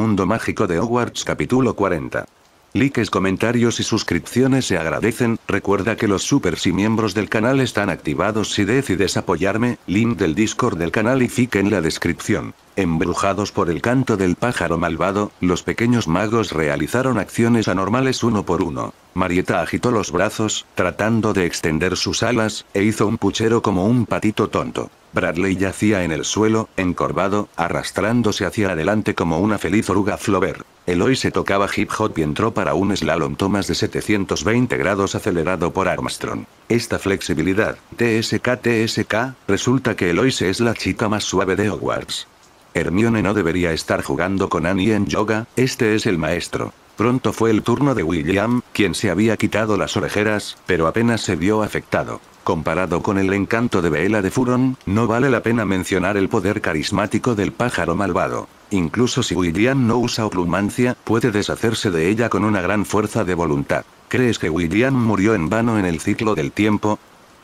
Mundo mágico de Hogwarts capítulo 40. Likes, comentarios y suscripciones se agradecen, recuerda que los supers y miembros del canal están activados si decides apoyarme, link del Discord del canal y fique en la descripción. Embrujados por el canto del pájaro malvado, los pequeños magos realizaron acciones anormales uno por uno. Marieta agitó los brazos, tratando de extender sus alas, e hizo un puchero como un patito tonto. Bradley yacía en el suelo, encorvado, arrastrándose hacia adelante como una feliz oruga flover. Eloy se tocaba hip hop y entró para un slalom Thomas de 720 grados acelerado por Armstrong. Esta flexibilidad, TSK TSK, resulta que Eloise es la chica más suave de Hogwarts. Hermione no debería estar jugando con Annie en yoga, este es el maestro. Pronto fue el turno de William, quien se había quitado las orejeras, pero apenas se vio afectado. Comparado con el encanto de Bella de Furon, no vale la pena mencionar el poder carismático del pájaro malvado. Incluso si William no usa oclumancia, puede deshacerse de ella con una gran fuerza de voluntad. ¿Crees que William murió en vano en el ciclo del tiempo?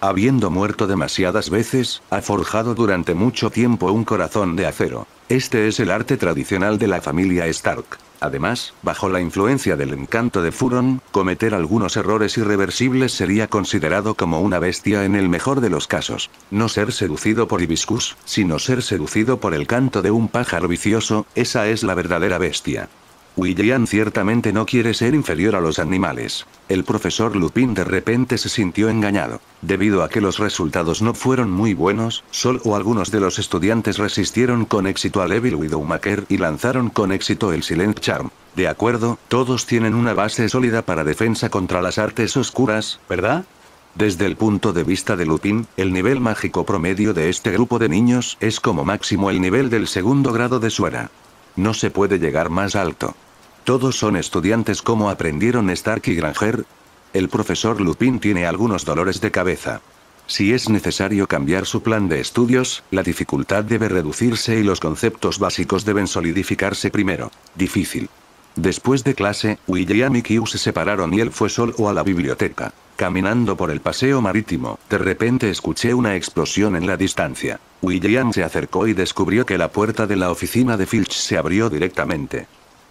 Habiendo muerto demasiadas veces, ha forjado durante mucho tiempo un corazón de acero. Este es el arte tradicional de la familia Stark. Además, bajo la influencia del encanto de Furon, cometer algunos errores irreversibles sería considerado como una bestia en el mejor de los casos. No ser seducido por Hibiscus, sino ser seducido por el canto de un pájaro vicioso, esa es la verdadera bestia. William ciertamente no quiere ser inferior a los animales. El profesor Lupin de repente se sintió engañado. Debido a que los resultados no fueron muy buenos, solo algunos de los estudiantes resistieron con éxito al Evil Widowmaker y lanzaron con éxito el Silent Charm. De acuerdo, todos tienen una base sólida para defensa contra las artes oscuras, ¿verdad? Desde el punto de vista de Lupin, el nivel mágico promedio de este grupo de niños es como máximo el nivel del segundo grado de suera. No se puede llegar más alto. ¿Todos son estudiantes como aprendieron Stark y Granger? El profesor Lupin tiene algunos dolores de cabeza. Si es necesario cambiar su plan de estudios, la dificultad debe reducirse y los conceptos básicos deben solidificarse primero. Difícil. Después de clase, William y Q se separaron y él fue solo a la biblioteca. Caminando por el paseo marítimo, de repente escuché una explosión en la distancia. William se acercó y descubrió que la puerta de la oficina de Filch se abrió directamente.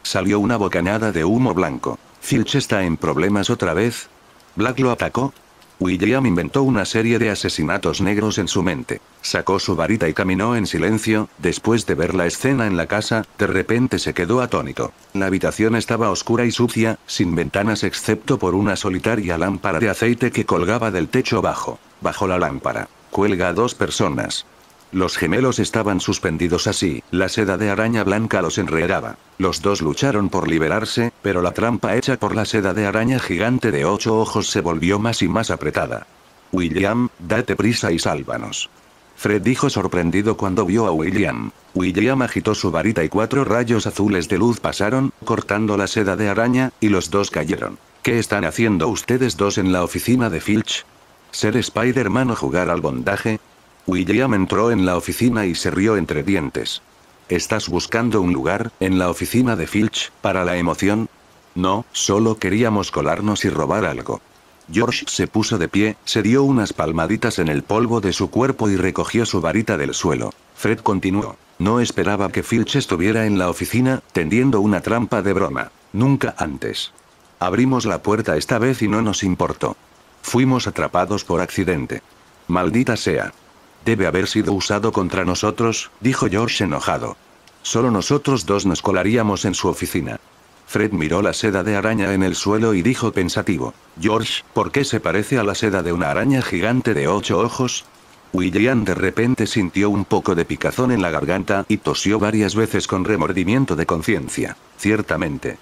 Salió una bocanada de humo blanco. ¿Filch está en problemas otra vez? ¿Black lo atacó? William inventó una serie de asesinatos negros en su mente. Sacó su varita y caminó en silencio, después de ver la escena en la casa, de repente se quedó atónito. La habitación estaba oscura y sucia, sin ventanas excepto por una solitaria lámpara de aceite que colgaba del techo bajo. Bajo la lámpara. Cuelga a dos personas. Los gemelos estaban suspendidos así, la seda de araña blanca los enredaba. Los dos lucharon por liberarse, pero la trampa hecha por la seda de araña gigante de ocho ojos se volvió más y más apretada. William, date prisa y sálvanos. Fred dijo sorprendido cuando vio a William. William agitó su varita y cuatro rayos azules de luz pasaron, cortando la seda de araña, y los dos cayeron. ¿Qué están haciendo ustedes dos en la oficina de Filch? ¿Ser Spider-Man o jugar al bondaje? William entró en la oficina y se rió entre dientes. ¿Estás buscando un lugar, en la oficina de Filch, para la emoción? No, solo queríamos colarnos y robar algo. George se puso de pie, se dio unas palmaditas en el polvo de su cuerpo y recogió su varita del suelo. Fred continuó. No esperaba que Filch estuviera en la oficina, tendiendo una trampa de broma. Nunca antes. Abrimos la puerta esta vez y no nos importó. Fuimos atrapados por accidente. Maldita sea. Debe haber sido usado contra nosotros, dijo George enojado. Solo nosotros dos nos colaríamos en su oficina. Fred miró la seda de araña en el suelo y dijo pensativo, George, ¿por qué se parece a la seda de una araña gigante de ocho ojos? William de repente sintió un poco de picazón en la garganta y tosió varias veces con remordimiento de conciencia. Ciertamente.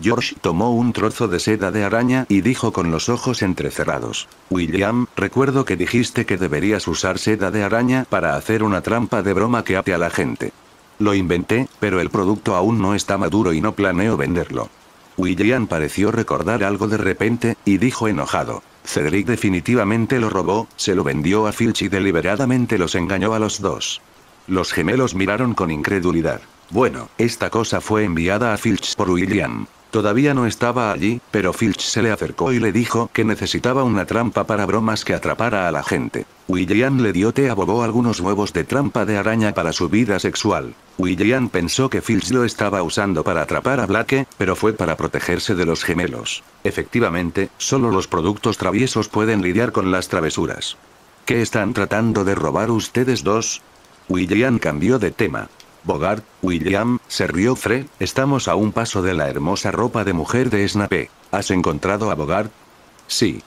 George tomó un trozo de seda de araña y dijo con los ojos entrecerrados. William, recuerdo que dijiste que deberías usar seda de araña para hacer una trampa de broma que ate a la gente. Lo inventé, pero el producto aún no está maduro y no planeo venderlo. William pareció recordar algo de repente, y dijo enojado. Cedric definitivamente lo robó, se lo vendió a Filch y deliberadamente los engañó a los dos. Los gemelos miraron con incredulidad. Bueno, esta cosa fue enviada a Filch por William. Todavía no estaba allí, pero Filch se le acercó y le dijo que necesitaba una trampa para bromas que atrapara a la gente. William le dio té a Bobo algunos huevos de trampa de araña para su vida sexual. William pensó que Filch lo estaba usando para atrapar a Blake, pero fue para protegerse de los gemelos. Efectivamente, solo los productos traviesos pueden lidiar con las travesuras. ¿Qué están tratando de robar ustedes dos? William cambió de tema. Bogart, William, se rió Fred, estamos a un paso de la hermosa ropa de mujer de Snape. ¿Has encontrado a Bogart? Sí.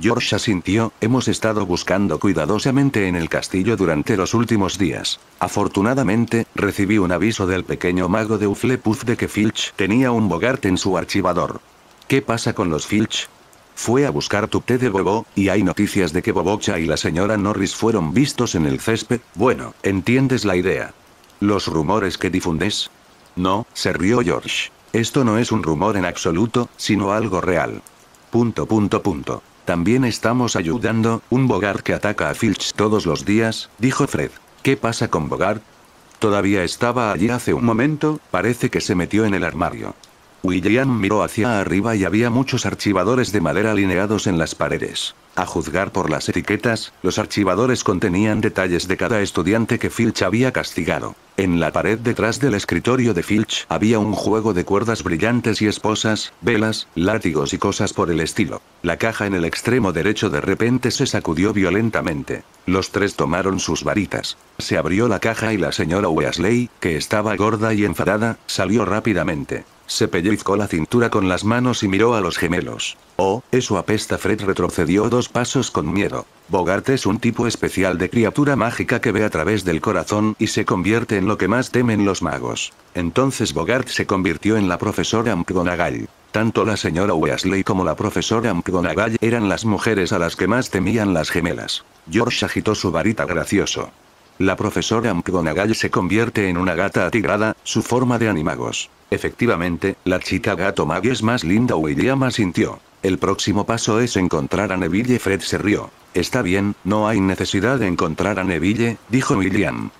George asintió, hemos estado buscando cuidadosamente en el castillo durante los últimos días. Afortunadamente, recibí un aviso del pequeño mago de Uflepuz de que Filch tenía un Bogart en su archivador. ¿Qué pasa con los Filch? Fue a buscar tu té de Bobo, y hay noticias de que Bobocha y la señora Norris fueron vistos en el césped. Bueno, entiendes la idea. ¿Los rumores que difundes? No, se rió George. Esto no es un rumor en absoluto, sino algo real. Punto punto punto. También estamos ayudando, un Bogart que ataca a Filch todos los días, dijo Fred. ¿Qué pasa con Bogart? Todavía estaba allí hace un momento, parece que se metió en el armario. William miró hacia arriba y había muchos archivadores de madera alineados en las paredes. A juzgar por las etiquetas, los archivadores contenían detalles de cada estudiante que Filch había castigado. En la pared detrás del escritorio de Filch había un juego de cuerdas brillantes y esposas, velas, látigos y cosas por el estilo. La caja en el extremo derecho de repente se sacudió violentamente. Los tres tomaron sus varitas. Se abrió la caja y la señora Weasley, que estaba gorda y enfadada, salió rápidamente. Se pellizcó la cintura con las manos y miró a los gemelos. Oh, eso apesta. Fred retrocedió dos pasos con miedo. Bogart es un tipo especial de criatura mágica que ve a través del corazón y se convierte en lo que más temen los magos. Entonces Bogart se convirtió en la profesora McGonagall. Tanto la señora Weasley como la profesora McGonagall eran las mujeres a las que más temían las gemelas. George agitó su varita gracioso. La profesora McGonagall se convierte en una gata atigrada, su forma de animagos. Efectivamente, la chica gato Maggie es más linda William asintió. El próximo paso es encontrar a Neville Fred se rió. Está bien, no hay necesidad de encontrar a Neville, dijo William.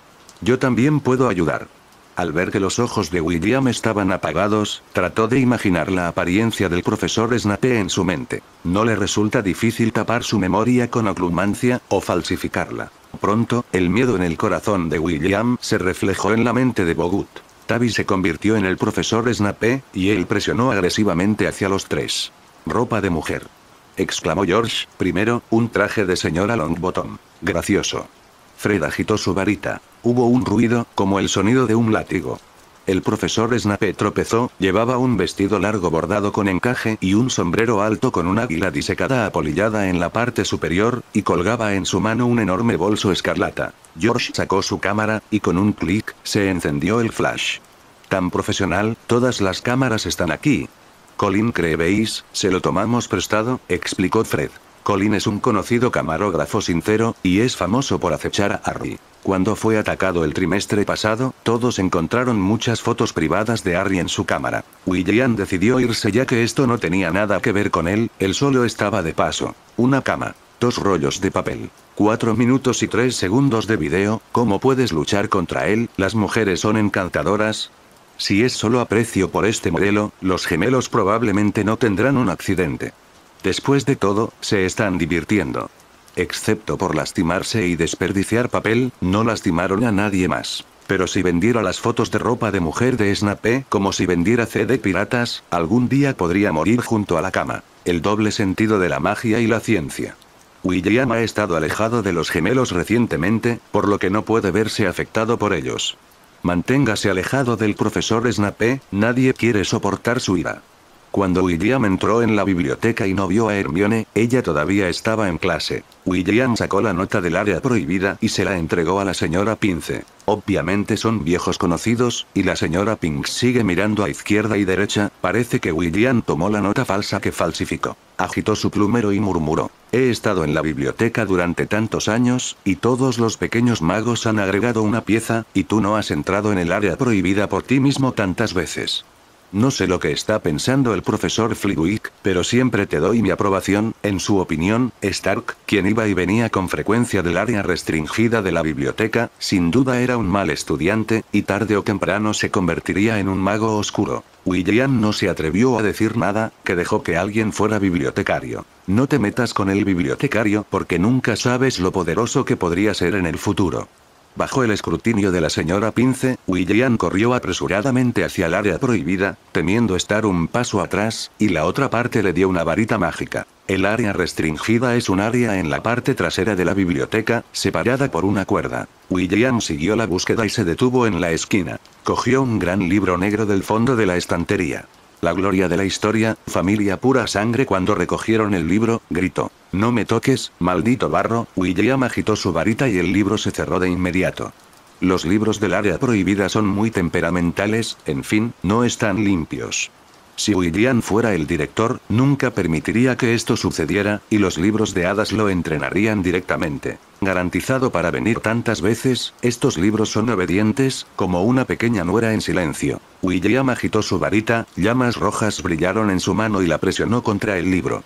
Yo también puedo ayudar. Al ver que los ojos de William estaban apagados, trató de imaginar la apariencia del profesor Snape en su mente. No le resulta difícil tapar su memoria con oclumancia, o falsificarla. Pronto, el miedo en el corazón de William se reflejó en la mente de Bogut. Tavi se convirtió en el profesor Snape, y él presionó agresivamente hacia los tres. Ropa de mujer. Exclamó George, primero, un traje de señora Longbottom. Gracioso. Fred agitó su varita. Hubo un ruido, como el sonido de un látigo. El profesor Snape tropezó, llevaba un vestido largo bordado con encaje y un sombrero alto con un águila disecada apolillada en la parte superior, y colgaba en su mano un enorme bolso escarlata. George sacó su cámara, y con un clic, se encendió el flash. Tan profesional, todas las cámaras están aquí. Colin ¿creéis? se lo tomamos prestado, explicó Fred. Colin es un conocido camarógrafo sincero, y es famoso por acechar a Harry. Cuando fue atacado el trimestre pasado, todos encontraron muchas fotos privadas de Harry en su cámara. William decidió irse ya que esto no tenía nada que ver con él, él solo estaba de paso. Una cama. Dos rollos de papel. Cuatro minutos y tres segundos de video, ¿cómo puedes luchar contra él? Las mujeres son encantadoras, si es solo aprecio por este modelo, los gemelos probablemente no tendrán un accidente. Después de todo, se están divirtiendo. Excepto por lastimarse y desperdiciar papel, no lastimaron a nadie más. Pero si vendiera las fotos de ropa de mujer de Snape como si vendiera CD piratas, algún día podría morir junto a la cama. El doble sentido de la magia y la ciencia. William ha estado alejado de los gemelos recientemente, por lo que no puede verse afectado por ellos. Manténgase alejado del profesor Snape, nadie quiere soportar su ira. Cuando William entró en la biblioteca y no vio a Hermione, ella todavía estaba en clase. William sacó la nota del área prohibida y se la entregó a la señora Pince. Obviamente son viejos conocidos, y la señora Pink sigue mirando a izquierda y derecha, parece que William tomó la nota falsa que falsificó. Agitó su plumero y murmuró. He estado en la biblioteca durante tantos años, y todos los pequeños magos han agregado una pieza, y tú no has entrado en el área prohibida por ti mismo tantas veces. No sé lo que está pensando el profesor Flitwick, pero siempre te doy mi aprobación, en su opinión, Stark, quien iba y venía con frecuencia del área restringida de la biblioteca, sin duda era un mal estudiante, y tarde o temprano se convertiría en un mago oscuro. William no se atrevió a decir nada, que dejó que alguien fuera bibliotecario. No te metas con el bibliotecario porque nunca sabes lo poderoso que podría ser en el futuro. Bajo el escrutinio de la señora Pince, William corrió apresuradamente hacia el área prohibida, temiendo estar un paso atrás, y la otra parte le dio una varita mágica. El área restringida es un área en la parte trasera de la biblioteca, separada por una cuerda. William siguió la búsqueda y se detuvo en la esquina. Cogió un gran libro negro del fondo de la estantería. La gloria de la historia, familia pura sangre cuando recogieron el libro, gritó. No me toques, maldito barro, William agitó su varita y el libro se cerró de inmediato. Los libros del área prohibida son muy temperamentales, en fin, no están limpios. Si William fuera el director, nunca permitiría que esto sucediera, y los libros de hadas lo entrenarían directamente. Garantizado para venir tantas veces, estos libros son obedientes, como una pequeña nuera en silencio. William agitó su varita, llamas rojas brillaron en su mano y la presionó contra el libro.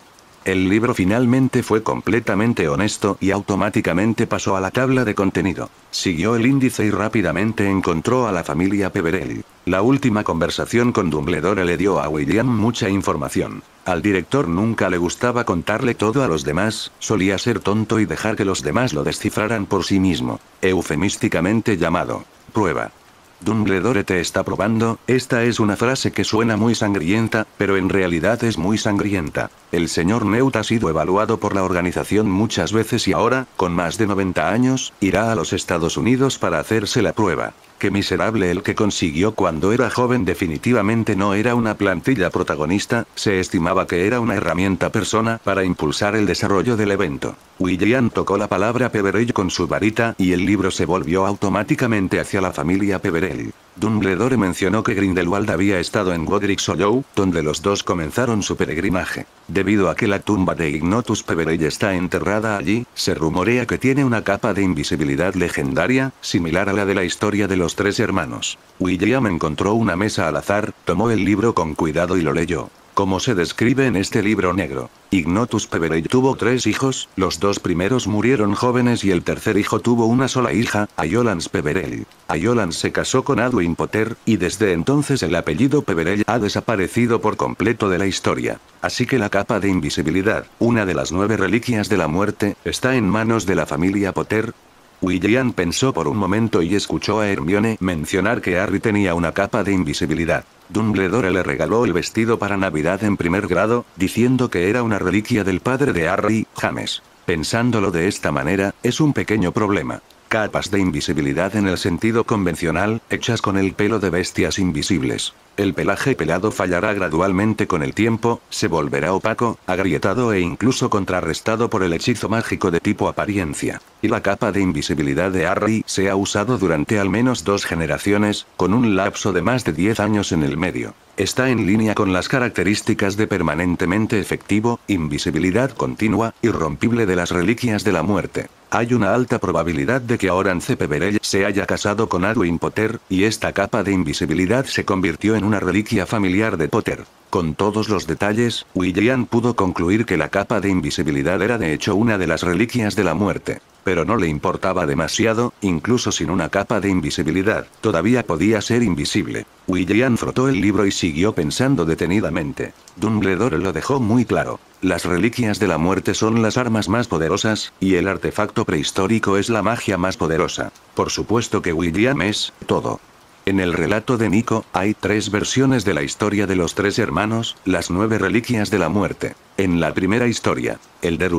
El libro finalmente fue completamente honesto y automáticamente pasó a la tabla de contenido. Siguió el índice y rápidamente encontró a la familia Peverell. La última conversación con Dumbledore le dio a William mucha información. Al director nunca le gustaba contarle todo a los demás, solía ser tonto y dejar que los demás lo descifraran por sí mismo. Eufemísticamente llamado. Prueba. Dumbledore te está probando, esta es una frase que suena muy sangrienta, pero en realidad es muy sangrienta. El señor Neut ha sido evaluado por la organización muchas veces y ahora, con más de 90 años, irá a los Estados Unidos para hacerse la prueba. Qué miserable el que consiguió cuando era joven definitivamente no era una plantilla protagonista, se estimaba que era una herramienta persona para impulsar el desarrollo del evento. William tocó la palabra Peverell con su varita y el libro se volvió automáticamente hacia la familia Peverell. Dumbledore mencionó que Grindelwald había estado en Godric Hollow, donde los dos comenzaron su peregrinaje. Debido a que la tumba de Ignotus Peverell está enterrada allí, se rumorea que tiene una capa de invisibilidad legendaria, similar a la de la historia de los tres hermanos. William encontró una mesa al azar, tomó el libro con cuidado y lo leyó como se describe en este libro negro. Ignotus Peverell tuvo tres hijos, los dos primeros murieron jóvenes y el tercer hijo tuvo una sola hija, Ayolans Peverell. Ayolans se casó con Adwin Potter, y desde entonces el apellido Peverell ha desaparecido por completo de la historia. Así que la capa de invisibilidad, una de las nueve reliquias de la muerte, está en manos de la familia Potter, William pensó por un momento y escuchó a Hermione mencionar que Harry tenía una capa de invisibilidad. Dumbledore le regaló el vestido para Navidad en primer grado, diciendo que era una reliquia del padre de Harry, James. Pensándolo de esta manera, es un pequeño problema. Capas de invisibilidad en el sentido convencional, hechas con el pelo de bestias invisibles. El pelaje pelado fallará gradualmente con el tiempo, se volverá opaco, agrietado e incluso contrarrestado por el hechizo mágico de tipo apariencia. Y la capa de invisibilidad de Harry se ha usado durante al menos dos generaciones, con un lapso de más de 10 años en el medio. Está en línea con las características de permanentemente efectivo, invisibilidad continua, irrompible de las reliquias de la muerte. Hay una alta probabilidad de que Orance Peverell se haya casado con Adwin Potter, y esta capa de invisibilidad se convirtió en una reliquia familiar de Potter. Con todos los detalles, William pudo concluir que la capa de invisibilidad era de hecho una de las reliquias de la muerte. Pero no le importaba demasiado, incluso sin una capa de invisibilidad, todavía podía ser invisible. William frotó el libro y siguió pensando detenidamente. Dumbledore lo dejó muy claro. Las reliquias de la muerte son las armas más poderosas, y el artefacto prehistórico es la magia más poderosa. Por supuesto que William es, todo. En el relato de Nico, hay tres versiones de la historia de los tres hermanos, las nueve reliquias de la muerte. En la primera historia, el de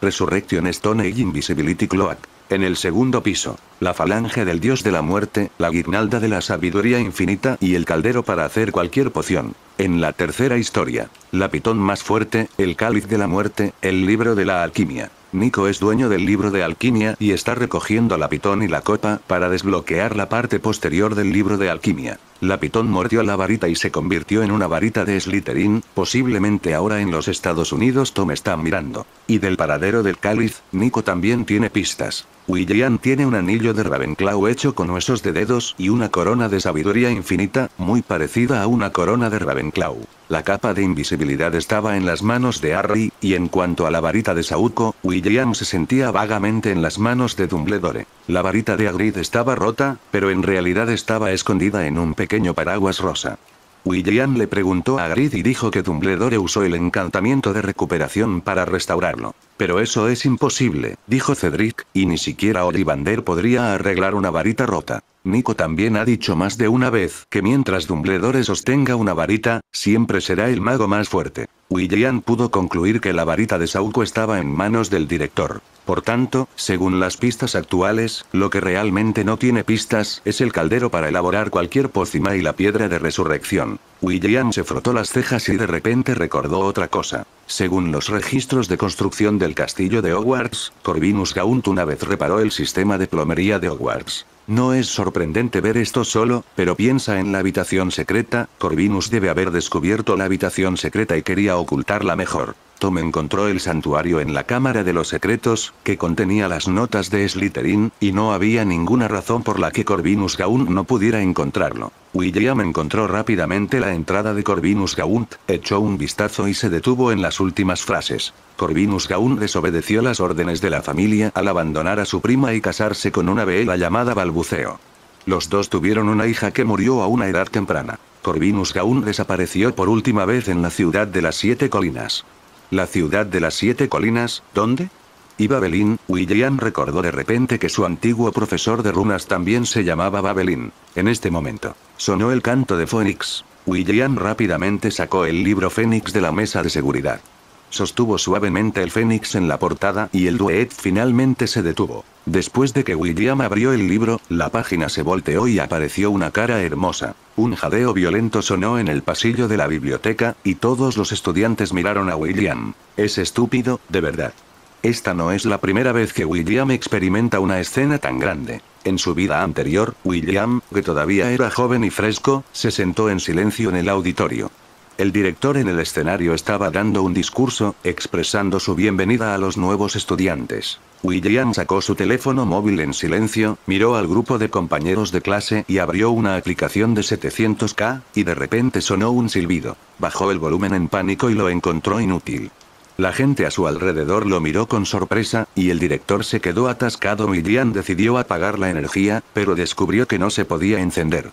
Resurrection Stone y Invisibility Cloak. En el segundo piso, la falange del dios de la muerte, la guirnalda de la sabiduría infinita y el caldero para hacer cualquier poción. En la tercera historia, la pitón más fuerte, el cáliz de la muerte, el libro de la alquimia. Nico es dueño del libro de alquimia y está recogiendo la pitón y la copa para desbloquear la parte posterior del libro de alquimia. La pitón mordió la varita y se convirtió en una varita de Slytherin, posiblemente ahora en los Estados Unidos Tom está mirando. Y del paradero del cáliz, Nico también tiene pistas. William tiene un anillo de Ravenclaw hecho con huesos de dedos y una corona de sabiduría infinita, muy parecida a una corona de Ravenclaw. La capa de invisibilidad estaba en las manos de Harry, y en cuanto a la varita de Sauco, William se sentía vagamente en las manos de Dumbledore. La varita de Hagrid estaba rota, pero en realidad estaba escondida en un pequeño paraguas rosa. William le preguntó a Hagrid y dijo que Dumbledore usó el encantamiento de recuperación para restaurarlo. Pero eso es imposible, dijo Cedric, y ni siquiera Ollivander podría arreglar una varita rota. Nico también ha dicho más de una vez que mientras Dumbledore sostenga una varita, siempre será el mago más fuerte. William pudo concluir que la varita de Sauco estaba en manos del director. Por tanto, según las pistas actuales, lo que realmente no tiene pistas es el caldero para elaborar cualquier pócima y la piedra de resurrección. William se frotó las cejas y de repente recordó otra cosa. Según los registros de construcción del castillo de Hogwarts, Corvinus Gaunt una vez reparó el sistema de plomería de Hogwarts. No es sorprendente ver esto solo, pero piensa en la habitación secreta, Corvinus debe haber descubierto la habitación secreta y quería ocultarla mejor. Tom encontró el santuario en la Cámara de los Secretos, que contenía las notas de Slytherin, y no había ninguna razón por la que Corvinus Gaunt no pudiera encontrarlo. William encontró rápidamente la entrada de Corvinus Gaunt, echó un vistazo y se detuvo en las últimas frases. Corvinus Gaunt desobedeció las órdenes de la familia al abandonar a su prima y casarse con una vela llamada Balbuceo. Los dos tuvieron una hija que murió a una edad temprana. Corvinus Gaunt desapareció por última vez en la ciudad de las siete colinas. La ciudad de las siete colinas, ¿dónde? Y Babelín, William recordó de repente que su antiguo profesor de runas también se llamaba Babelín. En este momento, sonó el canto de Phoenix. William rápidamente sacó el libro Fénix de la mesa de seguridad. Sostuvo suavemente el fénix en la portada y el duet finalmente se detuvo. Después de que William abrió el libro, la página se volteó y apareció una cara hermosa. Un jadeo violento sonó en el pasillo de la biblioteca, y todos los estudiantes miraron a William. Es estúpido, de verdad. Esta no es la primera vez que William experimenta una escena tan grande. En su vida anterior, William, que todavía era joven y fresco, se sentó en silencio en el auditorio. El director en el escenario estaba dando un discurso, expresando su bienvenida a los nuevos estudiantes. William sacó su teléfono móvil en silencio, miró al grupo de compañeros de clase y abrió una aplicación de 700k, y de repente sonó un silbido. Bajó el volumen en pánico y lo encontró inútil. La gente a su alrededor lo miró con sorpresa, y el director se quedó atascado. William decidió apagar la energía, pero descubrió que no se podía encender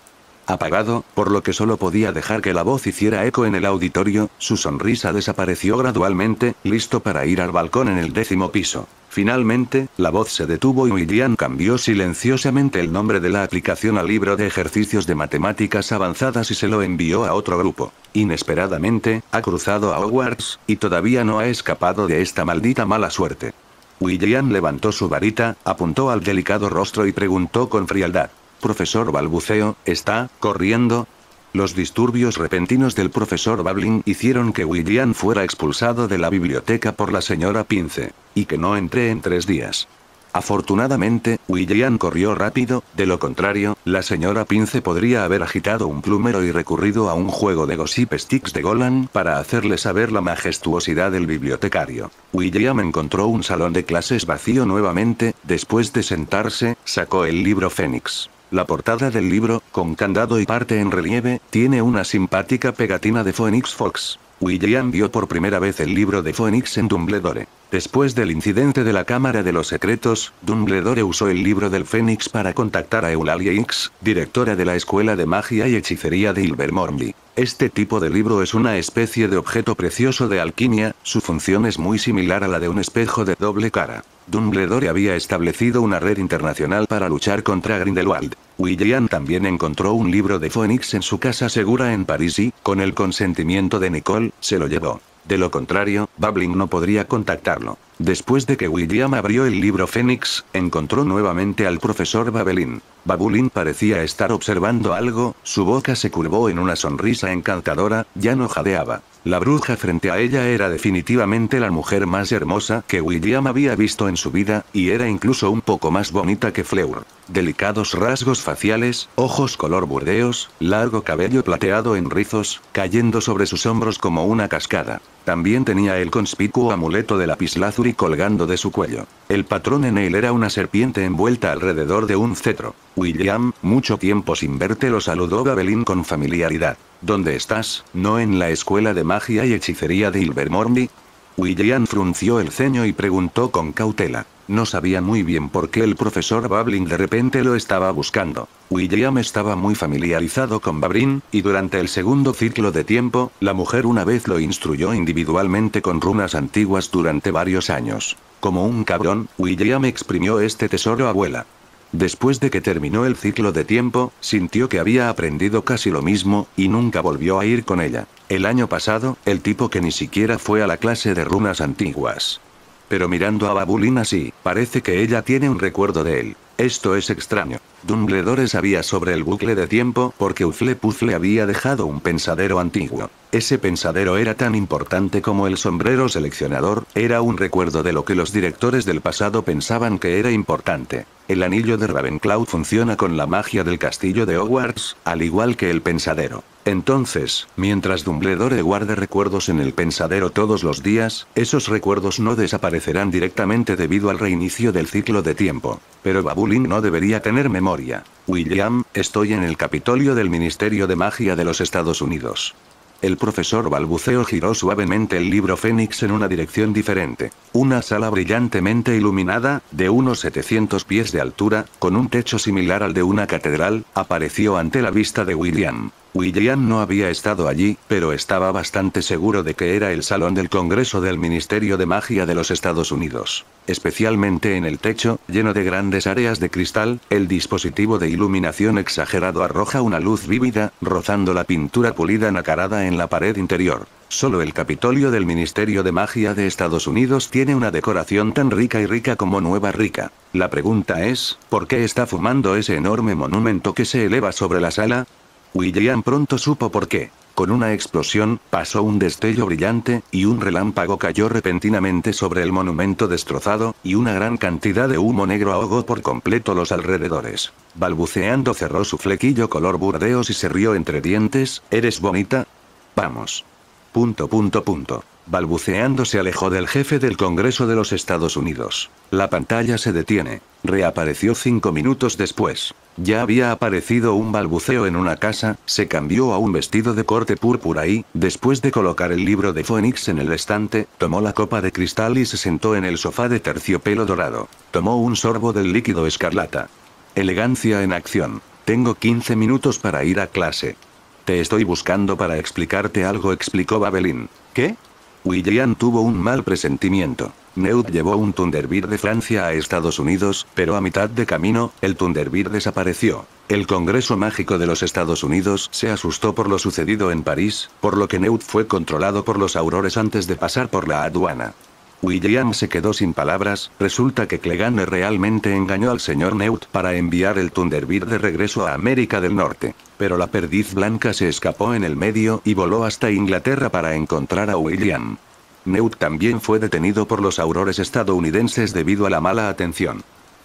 apagado, por lo que solo podía dejar que la voz hiciera eco en el auditorio, su sonrisa desapareció gradualmente, listo para ir al balcón en el décimo piso. Finalmente, la voz se detuvo y William cambió silenciosamente el nombre de la aplicación al libro de ejercicios de matemáticas avanzadas y se lo envió a otro grupo. Inesperadamente, ha cruzado a Hogwarts, y todavía no ha escapado de esta maldita mala suerte. William levantó su varita, apuntó al delicado rostro y preguntó con frialdad. Profesor Balbuceo, ¿está corriendo? Los disturbios repentinos del profesor Bablin hicieron que William fuera expulsado de la biblioteca por la señora Pince, y que no entré en tres días. Afortunadamente, William corrió rápido, de lo contrario, la señora Pince podría haber agitado un plumero y recurrido a un juego de gossip sticks de Golan para hacerle saber la majestuosidad del bibliotecario. William encontró un salón de clases vacío nuevamente, después de sentarse, sacó el libro Fénix. La portada del libro, con candado y parte en relieve, tiene una simpática pegatina de Phoenix Fox. William vio por primera vez el libro de Phoenix en Dumbledore. Después del incidente de la Cámara de los Secretos, Dumbledore usó el libro del Fénix para contactar a Eulalia X, directora de la Escuela de Magia y Hechicería de Ilvermorny. Este tipo de libro es una especie de objeto precioso de alquimia, su función es muy similar a la de un espejo de doble cara. Dumbledore había establecido una red internacional para luchar contra Grindelwald. William también encontró un libro de Phoenix en su casa segura en París y, con el consentimiento de Nicole, se lo llevó. De lo contrario, Babbling no podría contactarlo. Después de que William abrió el libro Fénix, encontró nuevamente al profesor Babelin. Babulin parecía estar observando algo, su boca se curvó en una sonrisa encantadora, ya no jadeaba. La bruja frente a ella era definitivamente la mujer más hermosa que William había visto en su vida, y era incluso un poco más bonita que Fleur. Delicados rasgos faciales, ojos color burdeos, largo cabello plateado en rizos, cayendo sobre sus hombros como una cascada. También tenía el conspicuo amuleto de lapislázuli colgando de su cuello. El patrón en él era una serpiente envuelta alrededor de un cetro. William, mucho tiempo sin verte lo saludó Babelin con familiaridad. ¿Dónde estás? ¿No en la escuela de magia y hechicería de Ilvermorny? William frunció el ceño y preguntó con cautela. No sabía muy bien por qué el profesor Babling de repente lo estaba buscando. William estaba muy familiarizado con Babrin, y durante el segundo ciclo de tiempo, la mujer una vez lo instruyó individualmente con runas antiguas durante varios años. Como un cabrón, William exprimió este tesoro abuela. Después de que terminó el ciclo de tiempo, sintió que había aprendido casi lo mismo, y nunca volvió a ir con ella. El año pasado, el tipo que ni siquiera fue a la clase de runas antiguas. Pero mirando a Babulina así, parece que ella tiene un recuerdo de él. Esto es extraño. Dumbledore sabía sobre el bucle de tiempo porque Ufle Puffle había dejado un pensadero antiguo. Ese pensadero era tan importante como el sombrero seleccionador, era un recuerdo de lo que los directores del pasado pensaban que era importante. El anillo de Ravenclaw funciona con la magia del castillo de Hogwarts, al igual que el pensadero. Entonces, mientras Dumbledore guarde recuerdos en el pensadero todos los días, esos recuerdos no desaparecerán directamente debido al reinicio del ciclo de tiempo. Pero Babulin no debería tener memoria. William, estoy en el Capitolio del Ministerio de Magia de los Estados Unidos. El profesor balbuceo giró suavemente el libro Fénix en una dirección diferente. Una sala brillantemente iluminada, de unos 700 pies de altura, con un techo similar al de una catedral, apareció ante la vista de William. William no había estado allí, pero estaba bastante seguro de que era el salón del Congreso del Ministerio de Magia de los Estados Unidos. Especialmente en el techo, lleno de grandes áreas de cristal, el dispositivo de iluminación exagerado arroja una luz vívida, rozando la pintura pulida nacarada en la pared interior. Solo el Capitolio del Ministerio de Magia de Estados Unidos tiene una decoración tan rica y rica como Nueva Rica. La pregunta es, ¿por qué está fumando ese enorme monumento que se eleva sobre la sala? William pronto supo por qué. Con una explosión, pasó un destello brillante, y un relámpago cayó repentinamente sobre el monumento destrozado, y una gran cantidad de humo negro ahogó por completo los alrededores. Balbuceando cerró su flequillo color burdeos y se rió entre dientes, ¿eres bonita? Vamos. Punto punto punto. Balbuceando se alejó del jefe del Congreso de los Estados Unidos. La pantalla se detiene. Reapareció cinco minutos después. Ya había aparecido un balbuceo en una casa, se cambió a un vestido de corte púrpura y, después de colocar el libro de Phoenix en el estante, tomó la copa de cristal y se sentó en el sofá de terciopelo dorado. Tomó un sorbo del líquido escarlata. Elegancia en acción. Tengo 15 minutos para ir a clase. Te estoy buscando para explicarte algo, explicó Babelin. ¿Qué? William tuvo un mal presentimiento. Newt llevó un Thunderbird de Francia a Estados Unidos, pero a mitad de camino, el Thunderbird desapareció. El Congreso Mágico de los Estados Unidos se asustó por lo sucedido en París, por lo que Newt fue controlado por los aurores antes de pasar por la aduana. William se quedó sin palabras, resulta que Clegane realmente engañó al señor Newt para enviar el Thunderbird de regreso a América del Norte. Pero la perdiz blanca se escapó en el medio y voló hasta Inglaterra para encontrar a William. Newt también fue detenido por los aurores estadounidenses debido a la mala atención.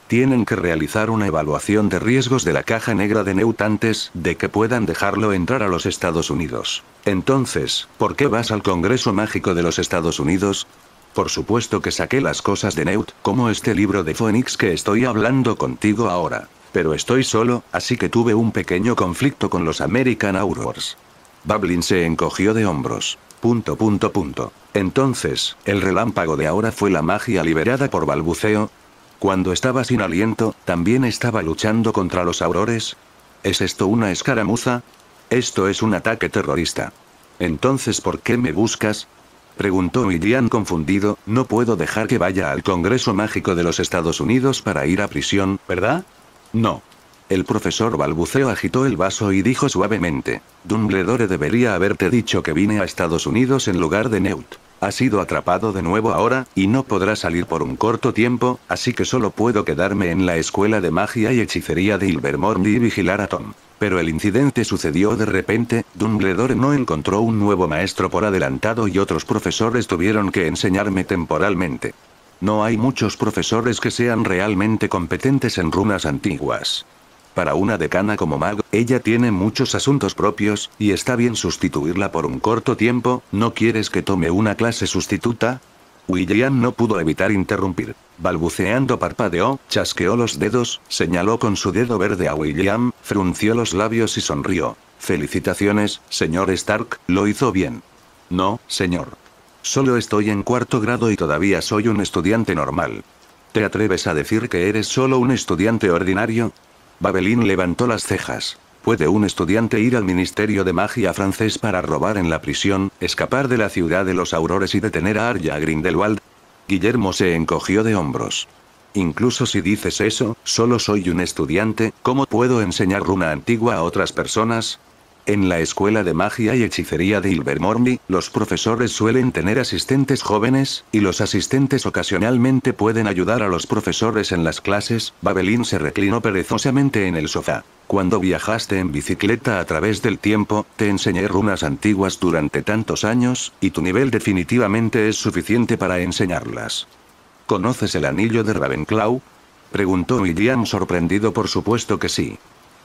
Tienen que realizar una evaluación de riesgos de la caja negra de Newt antes de que puedan dejarlo entrar a los Estados Unidos. Entonces, ¿por qué vas al Congreso Mágico de los Estados Unidos? Por supuesto que saqué las cosas de Newt, como este libro de Phoenix que estoy hablando contigo ahora. Pero estoy solo, así que tuve un pequeño conflicto con los American Aurors. Bablin se encogió de hombros. Punto punto punto. Entonces, el relámpago de ahora fue la magia liberada por balbuceo. Cuando estaba sin aliento, también estaba luchando contra los aurores. ¿Es esto una escaramuza? Esto es un ataque terrorista. Entonces, ¿por qué me buscas? Preguntó William confundido, no puedo dejar que vaya al Congreso Mágico de los Estados Unidos para ir a prisión, ¿verdad? No. El profesor balbuceo agitó el vaso y dijo suavemente, Dumbledore debería haberte dicho que vine a Estados Unidos en lugar de Newt. Ha sido atrapado de nuevo ahora, y no podrá salir por un corto tiempo, así que solo puedo quedarme en la escuela de magia y hechicería de Ilvermorny y vigilar a Tom. Pero el incidente sucedió de repente, Dumbledore no encontró un nuevo maestro por adelantado y otros profesores tuvieron que enseñarme temporalmente. No hay muchos profesores que sean realmente competentes en runas antiguas. Para una decana como mago, ella tiene muchos asuntos propios, y está bien sustituirla por un corto tiempo, ¿no quieres que tome una clase sustituta? William no pudo evitar interrumpir. Balbuceando parpadeó, chasqueó los dedos, señaló con su dedo verde a William, frunció los labios y sonrió. Felicitaciones, señor Stark, lo hizo bien. No, señor. Solo estoy en cuarto grado y todavía soy un estudiante normal. ¿Te atreves a decir que eres solo un estudiante ordinario? Babelín levantó las cejas. ¿Puede un estudiante ir al Ministerio de Magia francés para robar en la prisión, escapar de la ciudad de los aurores y detener a Arya Grindelwald? Guillermo se encogió de hombros. Incluso si dices eso, solo soy un estudiante, ¿cómo puedo enseñar runa antigua a otras personas? En la escuela de magia y hechicería de Ilvermorny, los profesores suelen tener asistentes jóvenes, y los asistentes ocasionalmente pueden ayudar a los profesores en las clases. Babelín se reclinó perezosamente en el sofá. Cuando viajaste en bicicleta a través del tiempo, te enseñé runas antiguas durante tantos años, y tu nivel definitivamente es suficiente para enseñarlas. ¿Conoces el anillo de Ravenclaw? Preguntó William sorprendido por supuesto que sí.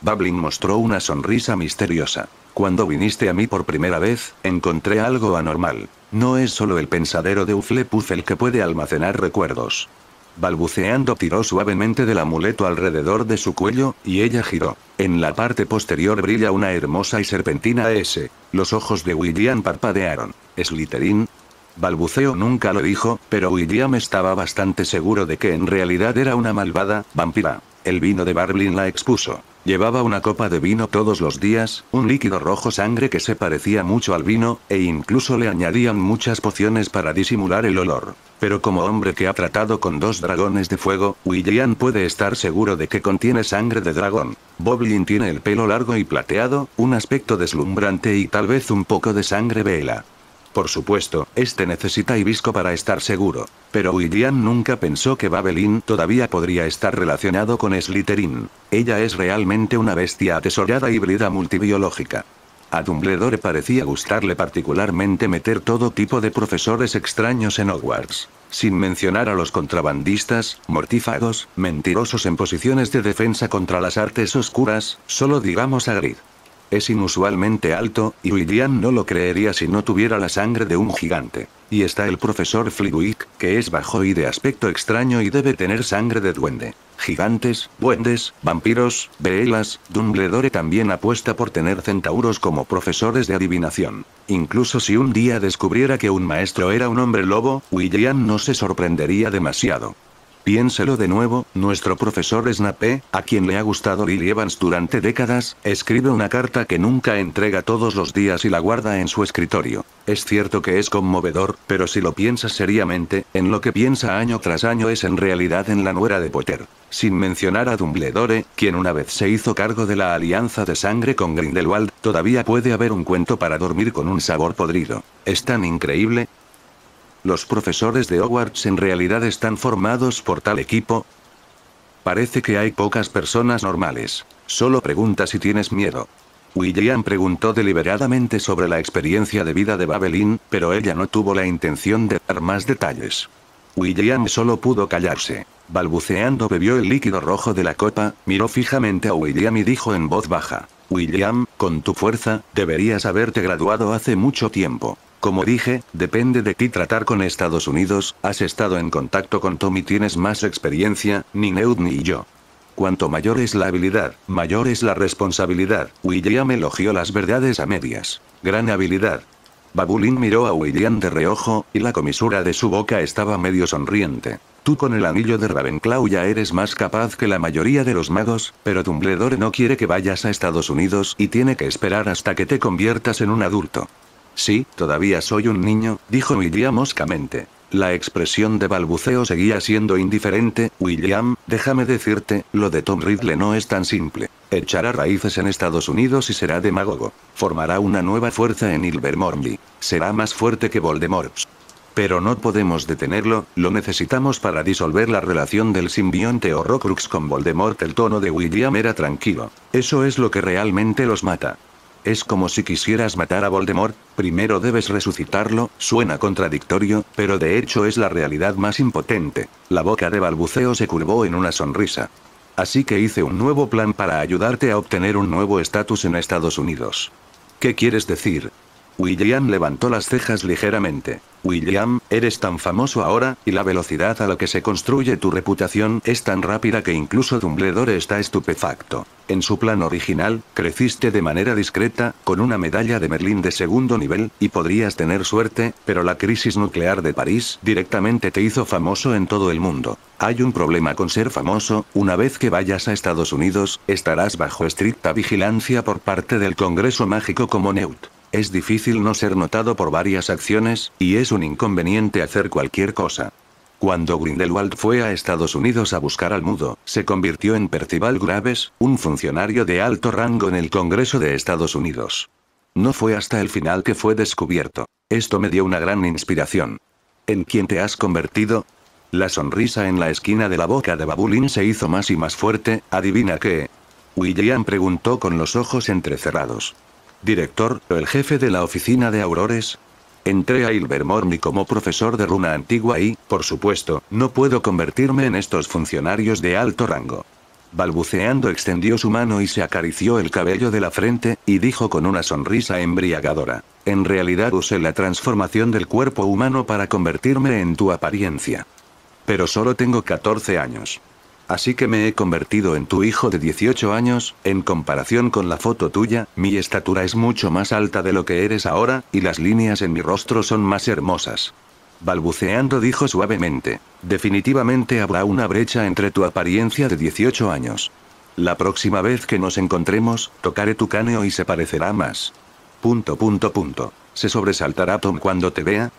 Bablin mostró una sonrisa misteriosa. Cuando viniste a mí por primera vez, encontré algo anormal. No es solo el pensadero de Uflepuf el que puede almacenar recuerdos. Balbuceando tiró suavemente del amuleto alrededor de su cuello, y ella giró. En la parte posterior brilla una hermosa y serpentina S. Los ojos de William parpadearon. ¿Slytherin? Balbuceo nunca lo dijo, pero William estaba bastante seguro de que en realidad era una malvada vampira. El vino de Barblin la expuso. Llevaba una copa de vino todos los días, un líquido rojo sangre que se parecía mucho al vino, e incluso le añadían muchas pociones para disimular el olor. Pero como hombre que ha tratado con dos dragones de fuego, William puede estar seguro de que contiene sangre de dragón. Boblin tiene el pelo largo y plateado, un aspecto deslumbrante y tal vez un poco de sangre vela. Por supuesto, este necesita hibisco para estar seguro. Pero William nunca pensó que Babelin todavía podría estar relacionado con Slytherin. Ella es realmente una bestia atesorada híbrida multibiológica. A Dumbledore parecía gustarle particularmente meter todo tipo de profesores extraños en Hogwarts. Sin mencionar a los contrabandistas, mortífagos, mentirosos en posiciones de defensa contra las artes oscuras, solo digamos a Grid. Es inusualmente alto, y William no lo creería si no tuviera la sangre de un gigante. Y está el profesor Flitwick, que es bajo y de aspecto extraño y debe tener sangre de duende. Gigantes, duendes, vampiros, velas, Dumbledore también apuesta por tener centauros como profesores de adivinación. Incluso si un día descubriera que un maestro era un hombre lobo, William no se sorprendería demasiado. Piénselo de nuevo, nuestro profesor Snape, a quien le ha gustado Lily Evans durante décadas, escribe una carta que nunca entrega todos los días y la guarda en su escritorio. Es cierto que es conmovedor, pero si lo piensas seriamente, en lo que piensa año tras año es en realidad en la nuera de Potter. Sin mencionar a Dumbledore, quien una vez se hizo cargo de la alianza de sangre con Grindelwald, todavía puede haber un cuento para dormir con un sabor podrido. Es tan increíble, ¿Los profesores de Hogwarts en realidad están formados por tal equipo? Parece que hay pocas personas normales. Solo pregunta si tienes miedo. William preguntó deliberadamente sobre la experiencia de vida de Babelin, pero ella no tuvo la intención de dar más detalles. William solo pudo callarse. Balbuceando bebió el líquido rojo de la copa, miró fijamente a William y dijo en voz baja. William, con tu fuerza, deberías haberte graduado hace mucho tiempo. Como dije, depende de ti tratar con Estados Unidos, has estado en contacto con Tom y tienes más experiencia, ni Neud ni yo. Cuanto mayor es la habilidad, mayor es la responsabilidad. William elogió las verdades a medias. Gran habilidad. Babulín miró a William de reojo, y la comisura de su boca estaba medio sonriente. Tú con el anillo de Ravenclaw ya eres más capaz que la mayoría de los magos, pero Dumbledore no quiere que vayas a Estados Unidos y tiene que esperar hasta que te conviertas en un adulto. Sí, todavía soy un niño, dijo William moscamente. La expresión de balbuceo seguía siendo indiferente. William, déjame decirte, lo de Tom Ridley no es tan simple. Echará raíces en Estados Unidos y será demagogo. Formará una nueva fuerza en Ilvermorny. Será más fuerte que Voldemort. Pero no podemos detenerlo, lo necesitamos para disolver la relación del simbionte Horrocrux con Voldemort. El tono de William era tranquilo. Eso es lo que realmente los mata. Es como si quisieras matar a Voldemort, primero debes resucitarlo, suena contradictorio, pero de hecho es la realidad más impotente. La boca de balbuceo se curvó en una sonrisa. Así que hice un nuevo plan para ayudarte a obtener un nuevo estatus en Estados Unidos. ¿Qué quieres decir? William levantó las cejas ligeramente. William, eres tan famoso ahora, y la velocidad a la que se construye tu reputación es tan rápida que incluso Dumbledore está estupefacto. En su plan original, creciste de manera discreta, con una medalla de Merlín de segundo nivel, y podrías tener suerte, pero la crisis nuclear de París directamente te hizo famoso en todo el mundo. Hay un problema con ser famoso, una vez que vayas a Estados Unidos, estarás bajo estricta vigilancia por parte del Congreso Mágico como Newt. Es difícil no ser notado por varias acciones, y es un inconveniente hacer cualquier cosa. Cuando Grindelwald fue a Estados Unidos a buscar al mudo, se convirtió en Percival Graves, un funcionario de alto rango en el Congreso de Estados Unidos. No fue hasta el final que fue descubierto. Esto me dio una gran inspiración. ¿En quién te has convertido? La sonrisa en la esquina de la boca de Babulín se hizo más y más fuerte, adivina qué. William preguntó con los ojos entrecerrados. Director, el jefe de la oficina de Aurores. Entré a Ilvermorny como profesor de runa antigua y, por supuesto, no puedo convertirme en estos funcionarios de alto rango. Balbuceando extendió su mano y se acarició el cabello de la frente, y dijo con una sonrisa embriagadora. En realidad usé la transformación del cuerpo humano para convertirme en tu apariencia. Pero solo tengo 14 años. Así que me he convertido en tu hijo de 18 años, en comparación con la foto tuya, mi estatura es mucho más alta de lo que eres ahora, y las líneas en mi rostro son más hermosas. Balbuceando dijo suavemente. Definitivamente habrá una brecha entre tu apariencia de 18 años. La próxima vez que nos encontremos, tocaré tu cáneo y se parecerá más. Punto punto punto. ¿Se sobresaltará Tom cuando te vea?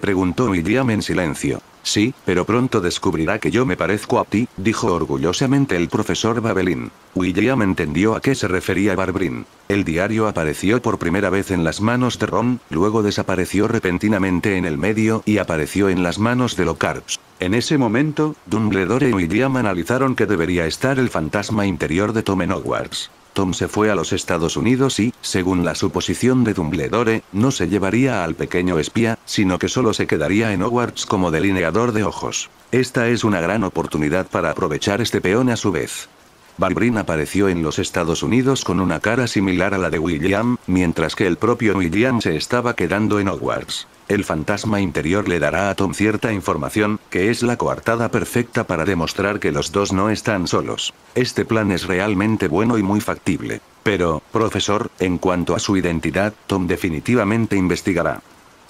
Preguntó William en silencio. Sí, pero pronto descubrirá que yo me parezco a ti, dijo orgullosamente el profesor Babelin. William entendió a qué se refería Barbrin. El diario apareció por primera vez en las manos de Ron, luego desapareció repentinamente en el medio y apareció en las manos de Lockhart. En ese momento, Dumbledore y William analizaron que debería estar el fantasma interior de Tom en Hogwarts. Tom se fue a los Estados Unidos y, según la suposición de Dumbledore, no se llevaría al pequeño espía, sino que solo se quedaría en Hogwarts como delineador de ojos. Esta es una gran oportunidad para aprovechar este peón a su vez. Balbrin apareció en los Estados Unidos con una cara similar a la de William, mientras que el propio William se estaba quedando en Hogwarts. El fantasma interior le dará a Tom cierta información, que es la coartada perfecta para demostrar que los dos no están solos. Este plan es realmente bueno y muy factible. Pero, profesor, en cuanto a su identidad, Tom definitivamente investigará.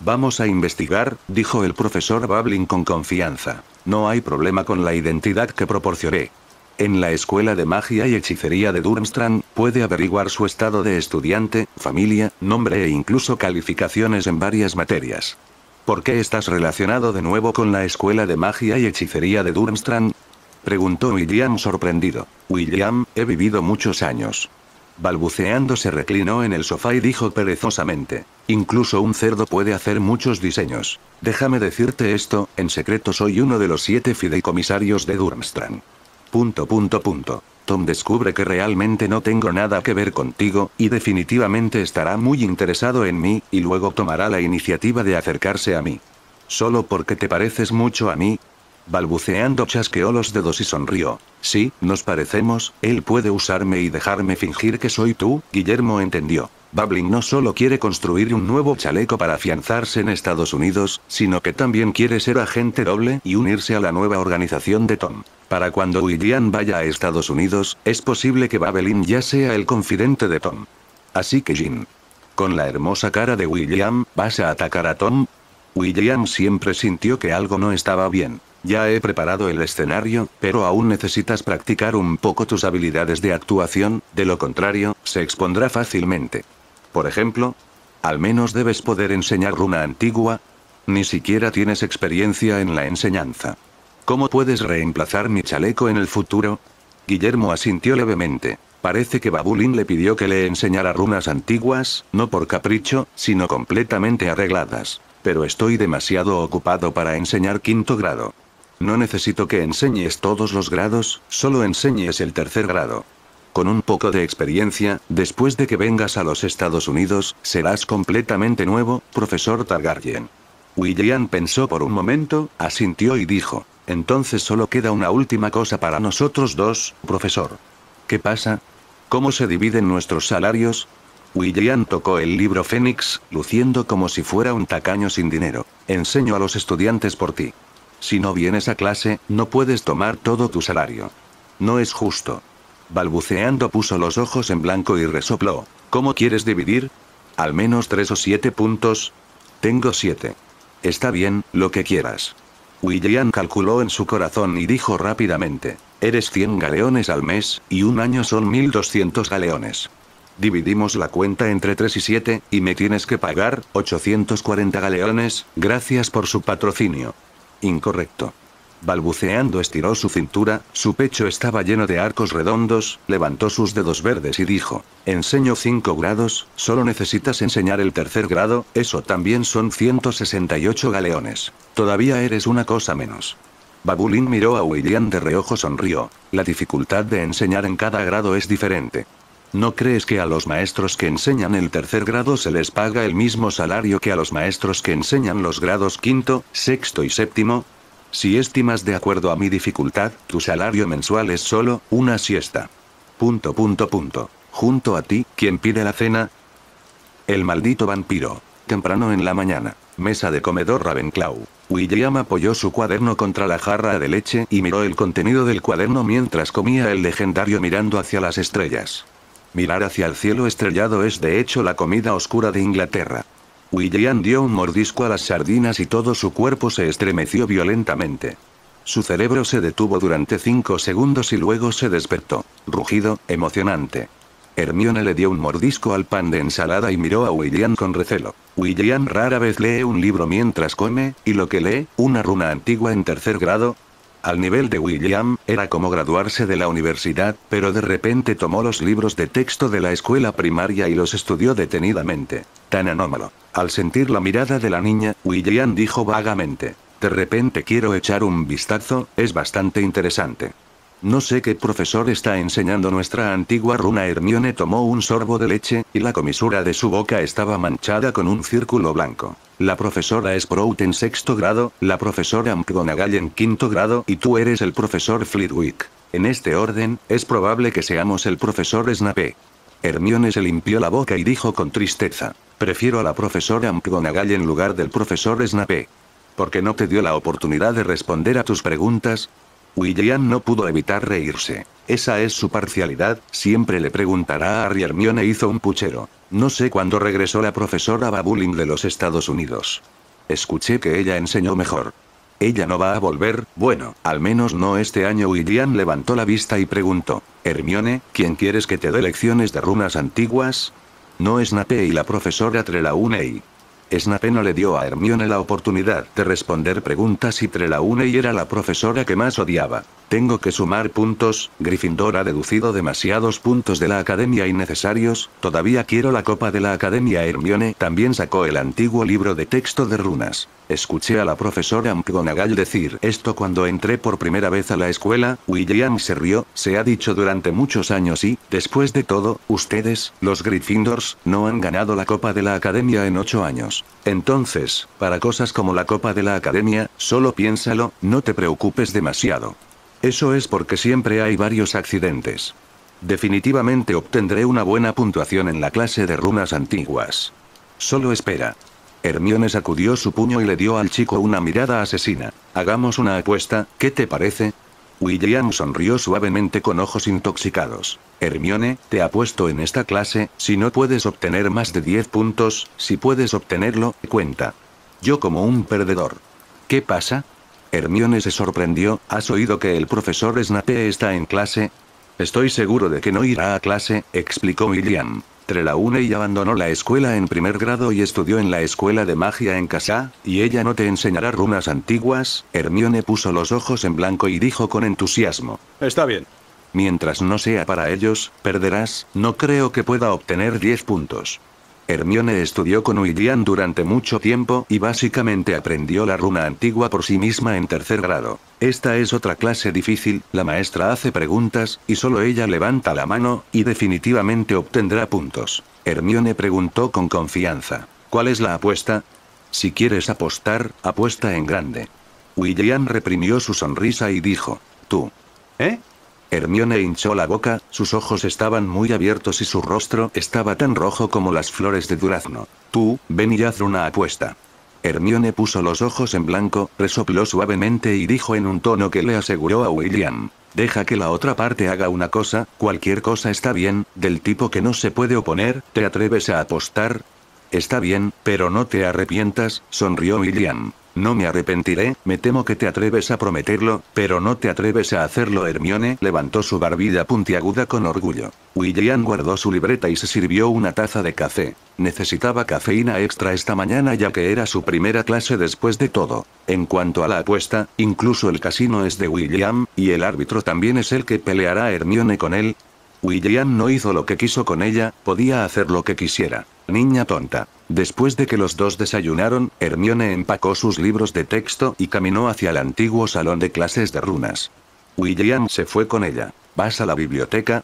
Vamos a investigar, dijo el profesor Bablin con confianza. No hay problema con la identidad que proporcioné. En la Escuela de Magia y Hechicería de Durmstrang, puede averiguar su estado de estudiante, familia, nombre e incluso calificaciones en varias materias. ¿Por qué estás relacionado de nuevo con la Escuela de Magia y Hechicería de Durmstrang? Preguntó William sorprendido. William, he vivido muchos años. Balbuceando se reclinó en el sofá y dijo perezosamente. Incluso un cerdo puede hacer muchos diseños. Déjame decirte esto, en secreto soy uno de los siete fideicomisarios de Durmstrang. Punto punto punto. Tom descubre que realmente no tengo nada que ver contigo, y definitivamente estará muy interesado en mí, y luego tomará la iniciativa de acercarse a mí. ¿Solo porque te pareces mucho a mí? Balbuceando chasqueó los dedos y sonrió. Sí, nos parecemos, él puede usarme y dejarme fingir que soy tú, Guillermo entendió. Bablin no solo quiere construir un nuevo chaleco para afianzarse en Estados Unidos, sino que también quiere ser agente doble y unirse a la nueva organización de Tom. Para cuando William vaya a Estados Unidos, es posible que Babelin ya sea el confidente de Tom. Así que Jin. Con la hermosa cara de William, ¿vas a atacar a Tom? William siempre sintió que algo no estaba bien. Ya he preparado el escenario, pero aún necesitas practicar un poco tus habilidades de actuación, de lo contrario, se expondrá fácilmente. Por ejemplo, al menos debes poder enseñar runa antigua. Ni siquiera tienes experiencia en la enseñanza. ¿Cómo puedes reemplazar mi chaleco en el futuro? Guillermo asintió levemente. Parece que Babulín le pidió que le enseñara runas antiguas, no por capricho, sino completamente arregladas. Pero estoy demasiado ocupado para enseñar quinto grado. No necesito que enseñes todos los grados, solo enseñes el tercer grado. Con un poco de experiencia, después de que vengas a los Estados Unidos, serás completamente nuevo, profesor Targaryen. William pensó por un momento, asintió y dijo. Entonces solo queda una última cosa para nosotros dos, profesor. ¿Qué pasa? ¿Cómo se dividen nuestros salarios? William tocó el libro Fénix, luciendo como si fuera un tacaño sin dinero. Enseño a los estudiantes por ti. Si no vienes a clase, no puedes tomar todo tu salario. No es justo. Balbuceando puso los ojos en blanco y resopló. ¿Cómo quieres dividir? Al menos tres o siete puntos. Tengo siete. Está bien, lo que quieras. William calculó en su corazón y dijo rápidamente. Eres 100 galeones al mes, y un año son 1200 galeones. Dividimos la cuenta entre 3 y 7, y me tienes que pagar 840 galeones, gracias por su patrocinio. Incorrecto. Balbuceando estiró su cintura, su pecho estaba lleno de arcos redondos, levantó sus dedos verdes y dijo, enseño 5 grados, solo necesitas enseñar el tercer grado, eso también son 168 galeones. Todavía eres una cosa menos. Babulín miró a William de reojo sonrió. La dificultad de enseñar en cada grado es diferente. ¿No crees que a los maestros que enseñan el tercer grado se les paga el mismo salario que a los maestros que enseñan los grados quinto, sexto y séptimo? Si estimas de acuerdo a mi dificultad, tu salario mensual es solo una siesta. Punto punto punto. Junto a ti, ¿quién pide la cena? El maldito vampiro. Temprano en la mañana. Mesa de comedor Ravenclaw. William apoyó su cuaderno contra la jarra de leche y miró el contenido del cuaderno mientras comía el legendario mirando hacia las estrellas. Mirar hacia el cielo estrellado es de hecho la comida oscura de Inglaterra. William dio un mordisco a las sardinas y todo su cuerpo se estremeció violentamente. Su cerebro se detuvo durante cinco segundos y luego se despertó. Rugido, emocionante. Hermione le dio un mordisco al pan de ensalada y miró a William con recelo. William rara vez lee un libro mientras come, y lo que lee, una runa antigua en tercer grado, al nivel de William, era como graduarse de la universidad, pero de repente tomó los libros de texto de la escuela primaria y los estudió detenidamente. Tan anómalo. Al sentir la mirada de la niña, William dijo vagamente. De repente quiero echar un vistazo, es bastante interesante. No sé qué profesor está enseñando nuestra antigua runa. Hermione tomó un sorbo de leche, y la comisura de su boca estaba manchada con un círculo blanco. La profesora Sprout en sexto grado, la profesora McGonagall en quinto grado y tú eres el profesor Flitwick. En este orden, es probable que seamos el profesor Snape. Hermione se limpió la boca y dijo con tristeza. Prefiero a la profesora McGonagall en lugar del profesor Snape. ¿Por qué no te dio la oportunidad de responder a tus preguntas? William no pudo evitar reírse. Esa es su parcialidad, siempre le preguntará a Harry Hermione hizo un puchero. No sé cuándo regresó la profesora Babulin de los Estados Unidos. Escuché que ella enseñó mejor. Ella no va a volver, bueno, al menos no este año. William levantó la vista y preguntó, Hermione, ¿quién quieres que te dé lecciones de runas antiguas? No Snape y la profesora Trelawney. Snape no le dio a Hermione la oportunidad de responder preguntas y Trelawney era la profesora que más odiaba. Tengo que sumar puntos, Gryffindor ha deducido demasiados puntos de la academia innecesarios, todavía quiero la copa de la academia Hermione también sacó el antiguo libro de texto de runas. Escuché a la profesora McGonagall decir esto cuando entré por primera vez a la escuela, William se rió, se ha dicho durante muchos años y, después de todo, ustedes, los Gryffindors, no han ganado la copa de la academia en ocho años. Entonces, para cosas como la copa de la academia, solo piénsalo, no te preocupes demasiado. Eso es porque siempre hay varios accidentes. Definitivamente obtendré una buena puntuación en la clase de runas antiguas. Solo espera. Hermione sacudió su puño y le dio al chico una mirada asesina. Hagamos una apuesta, ¿qué te parece? William sonrió suavemente con ojos intoxicados. Hermione, te apuesto en esta clase, si no puedes obtener más de 10 puntos, si puedes obtenerlo, cuenta. Yo como un perdedor. ¿Qué pasa? Hermione se sorprendió, ¿has oído que el profesor Snape está en clase? Estoy seguro de que no irá a clase, explicó William. Trelawney abandonó la escuela en primer grado y estudió en la escuela de magia en casa, y ella no te enseñará runas antiguas. Hermione puso los ojos en blanco y dijo con entusiasmo. Está bien. Mientras no sea para ellos, perderás, no creo que pueda obtener 10 puntos. Hermione estudió con William durante mucho tiempo y básicamente aprendió la runa antigua por sí misma en tercer grado. Esta es otra clase difícil, la maestra hace preguntas, y solo ella levanta la mano, y definitivamente obtendrá puntos. Hermione preguntó con confianza. ¿Cuál es la apuesta? Si quieres apostar, apuesta en grande. William reprimió su sonrisa y dijo, tú. ¿Eh? Hermione hinchó la boca, sus ojos estaban muy abiertos y su rostro estaba tan rojo como las flores de durazno. Tú, ven y haz una apuesta. Hermione puso los ojos en blanco, resopló suavemente y dijo en un tono que le aseguró a William. Deja que la otra parte haga una cosa, cualquier cosa está bien, del tipo que no se puede oponer, ¿te atreves a apostar? Está bien, pero no te arrepientas, sonrió William. No me arrepentiré, me temo que te atreves a prometerlo, pero no te atreves a hacerlo. Hermione levantó su barbilla puntiaguda con orgullo. William guardó su libreta y se sirvió una taza de café. Necesitaba cafeína extra esta mañana ya que era su primera clase después de todo. En cuanto a la apuesta, incluso el casino es de William, y el árbitro también es el que peleará a Hermione con él. William no hizo lo que quiso con ella, podía hacer lo que quisiera. Niña tonta. Después de que los dos desayunaron, Hermione empacó sus libros de texto y caminó hacia el antiguo salón de clases de runas. William se fue con ella. ¿Vas a la biblioteca?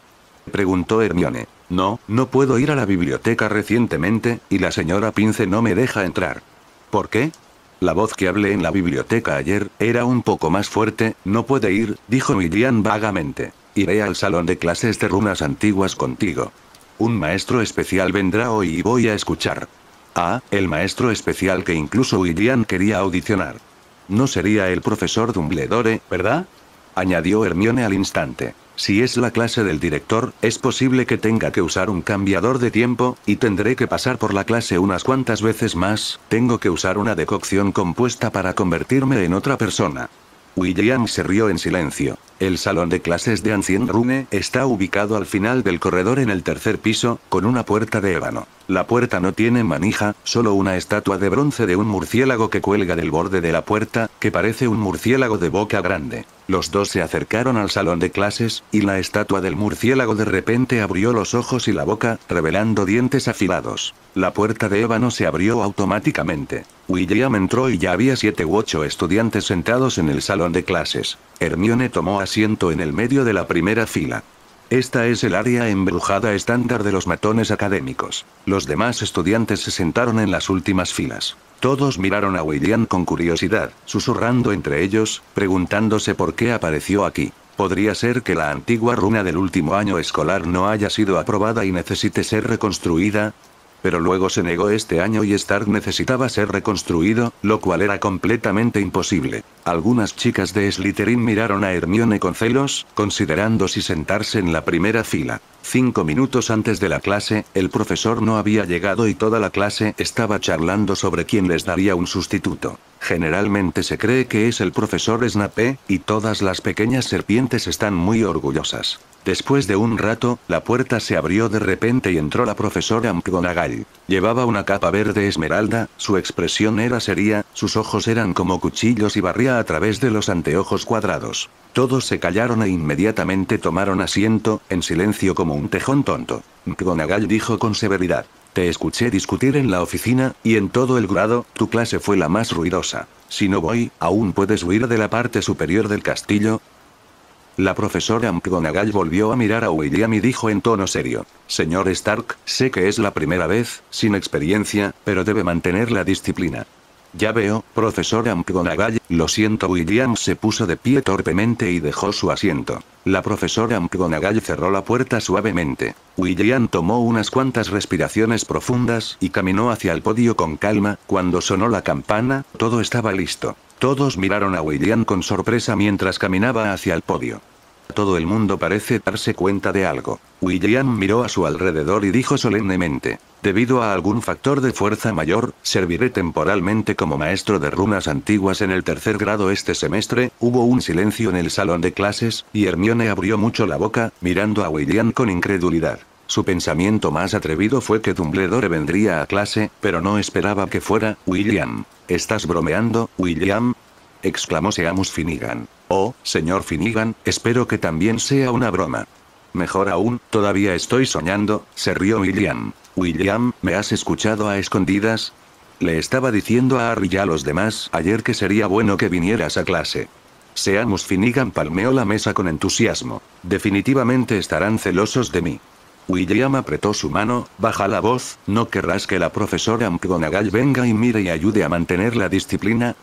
Preguntó Hermione. No, no puedo ir a la biblioteca recientemente, y la señora Pince no me deja entrar. ¿Por qué? La voz que hablé en la biblioteca ayer era un poco más fuerte, no puede ir, dijo William vagamente. Iré al salón de clases de runas antiguas contigo. Un maestro especial vendrá hoy y voy a escuchar. Ah, el maestro especial que incluso William quería audicionar. No sería el profesor Dumbledore, ¿verdad? Añadió Hermione al instante. Si es la clase del director, es posible que tenga que usar un cambiador de tiempo, y tendré que pasar por la clase unas cuantas veces más, tengo que usar una decocción compuesta para convertirme en otra persona. William se rió en silencio. El salón de clases de Ancien Rune está ubicado al final del corredor en el tercer piso, con una puerta de ébano. La puerta no tiene manija, solo una estatua de bronce de un murciélago que cuelga del borde de la puerta, que parece un murciélago de boca grande. Los dos se acercaron al salón de clases, y la estatua del murciélago de repente abrió los ojos y la boca, revelando dientes afilados. La puerta de ébano se abrió automáticamente. William entró y ya había siete u ocho estudiantes sentados en el salón de clases. Hermione tomó asiento en el medio de la primera fila. Esta es el área embrujada estándar de los matones académicos. Los demás estudiantes se sentaron en las últimas filas. Todos miraron a William con curiosidad, susurrando entre ellos, preguntándose por qué apareció aquí. Podría ser que la antigua runa del último año escolar no haya sido aprobada y necesite ser reconstruida, pero luego se negó este año y Stark necesitaba ser reconstruido, lo cual era completamente imposible. Algunas chicas de Slytherin miraron a Hermione con celos, considerando si sentarse en la primera fila. Cinco minutos antes de la clase, el profesor no había llegado y toda la clase estaba charlando sobre quién les daría un sustituto. Generalmente se cree que es el profesor Snape, y todas las pequeñas serpientes están muy orgullosas. Después de un rato, la puerta se abrió de repente y entró la profesora McGonagall. Llevaba una capa verde esmeralda, su expresión era seria, sus ojos eran como cuchillos y barría a través de los anteojos cuadrados. Todos se callaron e inmediatamente tomaron asiento, en silencio como un tejón tonto. McGonagall dijo con severidad. Te escuché discutir en la oficina, y en todo el grado, tu clase fue la más ruidosa. Si no voy, aún puedes huir de la parte superior del castillo, la profesora McGonagall volvió a mirar a William y dijo en tono serio. Señor Stark, sé que es la primera vez, sin experiencia, pero debe mantener la disciplina. Ya veo, profesora McGonagall, lo siento. William se puso de pie torpemente y dejó su asiento. La profesora McGonagall cerró la puerta suavemente. William tomó unas cuantas respiraciones profundas y caminó hacia el podio con calma, cuando sonó la campana, todo estaba listo. Todos miraron a William con sorpresa mientras caminaba hacia el podio. Todo el mundo parece darse cuenta de algo. William miró a su alrededor y dijo solemnemente, debido a algún factor de fuerza mayor, serviré temporalmente como maestro de runas antiguas en el tercer grado este semestre, hubo un silencio en el salón de clases, y Hermione abrió mucho la boca, mirando a William con incredulidad. Su pensamiento más atrevido fue que Dumbledore vendría a clase, pero no esperaba que fuera, William. ¿Estás bromeando, William? exclamó Seamus Finnegan. Oh, señor Finnegan, espero que también sea una broma. Mejor aún, todavía estoy soñando, se rió William. William, ¿me has escuchado a escondidas? Le estaba diciendo a Harry y a los demás ayer que sería bueno que vinieras a clase. Seamus Finnegan palmeó la mesa con entusiasmo. Definitivamente estarán celosos de mí. William apretó su mano, baja la voz, ¿no querrás que la profesora McGonagall venga y mire y ayude a mantener la disciplina?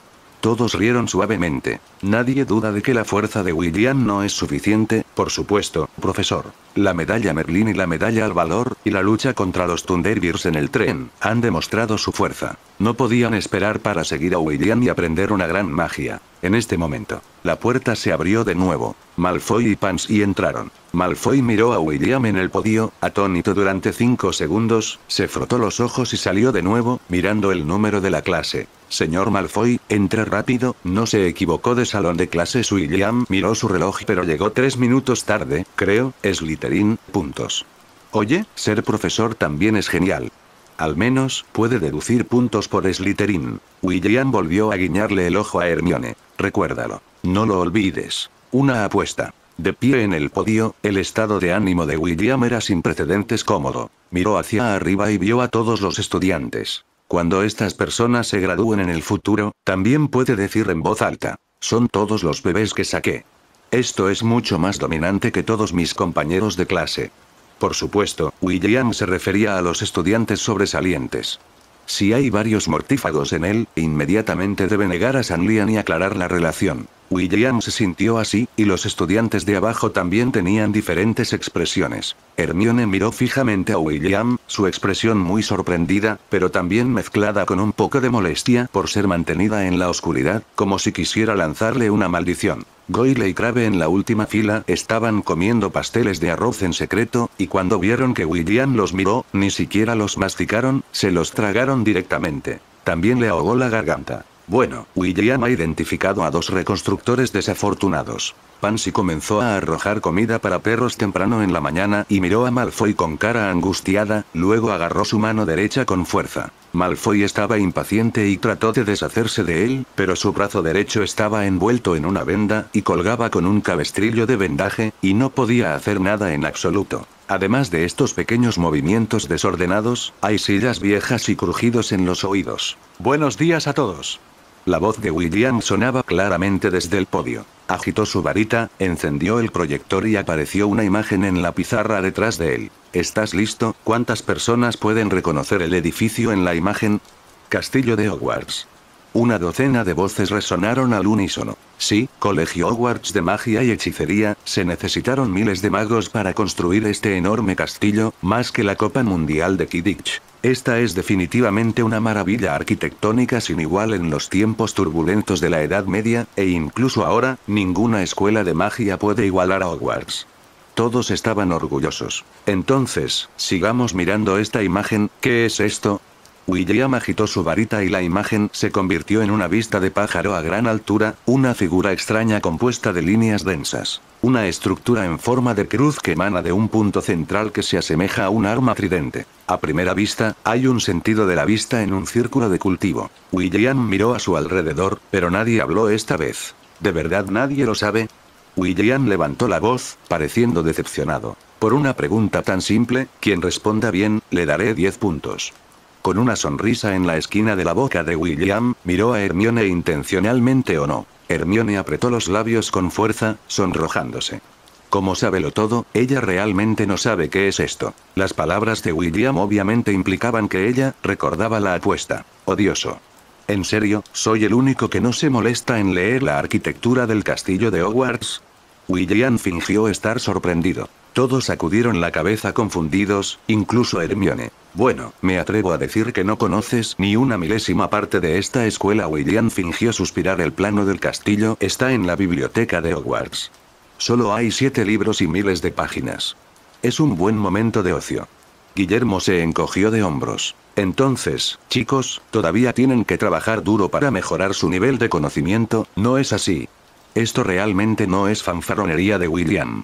Todos rieron suavemente. Nadie duda de que la fuerza de William no es suficiente, por supuesto, profesor. La medalla Merlin y la medalla al valor, y la lucha contra los Thunderbirds en el tren, han demostrado su fuerza. No podían esperar para seguir a William y aprender una gran magia. En este momento, la puerta se abrió de nuevo. Malfoy y Pansy entraron. Malfoy miró a William en el podio, atónito durante cinco segundos, se frotó los ojos y salió de nuevo, mirando el número de la clase. Señor Malfoy, entre rápido, no se equivocó de salón de clases. William miró su reloj pero llegó tres minutos tarde, creo, Slytherin, puntos. Oye, ser profesor también es genial. Al menos, puede deducir puntos por Slytherin. William volvió a guiñarle el ojo a Hermione. Recuérdalo. No lo olvides. Una apuesta. De pie en el podio, el estado de ánimo de William era sin precedentes cómodo. Miró hacia arriba y vio a todos los estudiantes. Cuando estas personas se gradúen en el futuro, también puede decir en voz alta. Son todos los bebés que saqué. Esto es mucho más dominante que todos mis compañeros de clase. Por supuesto, William se refería a los estudiantes sobresalientes. Si hay varios mortífagos en él, inmediatamente debe negar a San Lian y aclarar la relación. William se sintió así, y los estudiantes de abajo también tenían diferentes expresiones. Hermione miró fijamente a William, su expresión muy sorprendida, pero también mezclada con un poco de molestia por ser mantenida en la oscuridad, como si quisiera lanzarle una maldición. Goyle y Crabbe en la última fila estaban comiendo pasteles de arroz en secreto, y cuando vieron que William los miró, ni siquiera los masticaron, se los tragaron directamente. También le ahogó la garganta. Bueno, William ha identificado a dos reconstructores desafortunados. Pansy comenzó a arrojar comida para perros temprano en la mañana y miró a Malfoy con cara angustiada, luego agarró su mano derecha con fuerza. Malfoy estaba impaciente y trató de deshacerse de él, pero su brazo derecho estaba envuelto en una venda y colgaba con un cabestrillo de vendaje, y no podía hacer nada en absoluto. Además de estos pequeños movimientos desordenados, hay sillas viejas y crujidos en los oídos. Buenos días a todos. La voz de William sonaba claramente desde el podio. Agitó su varita, encendió el proyector y apareció una imagen en la pizarra detrás de él. ¿Estás listo? ¿Cuántas personas pueden reconocer el edificio en la imagen? Castillo de Hogwarts. Una docena de voces resonaron al unísono. Sí, Colegio Hogwarts de Magia y Hechicería, se necesitaron miles de magos para construir este enorme castillo, más que la Copa Mundial de Kidditch. Esta es definitivamente una maravilla arquitectónica sin igual en los tiempos turbulentos de la Edad Media, e incluso ahora, ninguna escuela de magia puede igualar a Hogwarts. Todos estaban orgullosos. Entonces, sigamos mirando esta imagen, ¿qué es esto? William agitó su varita y la imagen se convirtió en una vista de pájaro a gran altura, una figura extraña compuesta de líneas densas. Una estructura en forma de cruz que emana de un punto central que se asemeja a un arma tridente. A primera vista, hay un sentido de la vista en un círculo de cultivo. William miró a su alrededor, pero nadie habló esta vez. ¿De verdad nadie lo sabe? William levantó la voz, pareciendo decepcionado. Por una pregunta tan simple, quien responda bien, le daré 10 puntos. Con una sonrisa en la esquina de la boca de William, miró a Hermione intencionalmente o no. Hermione apretó los labios con fuerza, sonrojándose. Como lo todo, ella realmente no sabe qué es esto. Las palabras de William obviamente implicaban que ella recordaba la apuesta. Odioso. En serio, soy el único que no se molesta en leer la arquitectura del castillo de Hogwarts. William fingió estar sorprendido. Todos sacudieron la cabeza confundidos, incluso Hermione. Bueno, me atrevo a decir que no conoces ni una milésima parte de esta escuela. William fingió suspirar. El plano del castillo está en la biblioteca de Hogwarts. Solo hay siete libros y miles de páginas. Es un buen momento de ocio. Guillermo se encogió de hombros. Entonces, chicos, todavía tienen que trabajar duro para mejorar su nivel de conocimiento, ¿no es así? Esto realmente no es fanfaronería de William.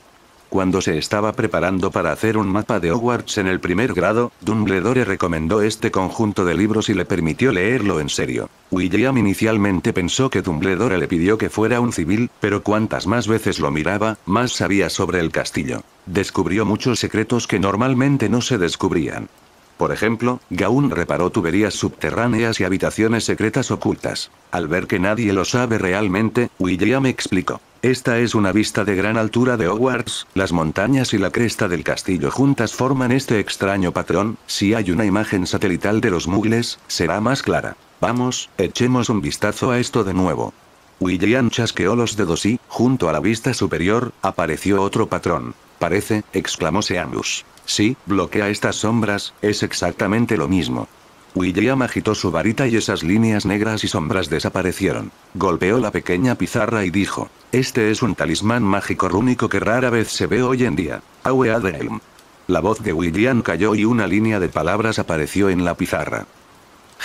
Cuando se estaba preparando para hacer un mapa de Hogwarts en el primer grado, Dumbledore recomendó este conjunto de libros y le permitió leerlo en serio. William inicialmente pensó que Dumbledore le pidió que fuera un civil, pero cuantas más veces lo miraba, más sabía sobre el castillo. Descubrió muchos secretos que normalmente no se descubrían. Por ejemplo, Gaun reparó tuberías subterráneas y habitaciones secretas ocultas. Al ver que nadie lo sabe realmente, William explicó. Esta es una vista de gran altura de Hogwarts, las montañas y la cresta del castillo juntas forman este extraño patrón, si hay una imagen satelital de los mugles, será más clara. Vamos, echemos un vistazo a esto de nuevo. William chasqueó los dedos y, junto a la vista superior, apareció otro patrón. Parece, exclamó Seamus. Sí, bloquea estas sombras, es exactamente lo mismo. William agitó su varita y esas líneas negras y sombras desaparecieron. Golpeó la pequeña pizarra y dijo, este es un talismán mágico rúnico que rara vez se ve hoy en día. Aue Adelm. La voz de William cayó y una línea de palabras apareció en la pizarra.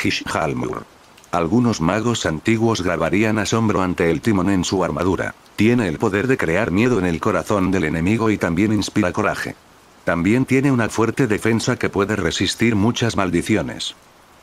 Hishalmur. Algunos magos antiguos grabarían asombro ante el timón en su armadura. Tiene el poder de crear miedo en el corazón del enemigo y también inspira coraje. También tiene una fuerte defensa que puede resistir muchas maldiciones.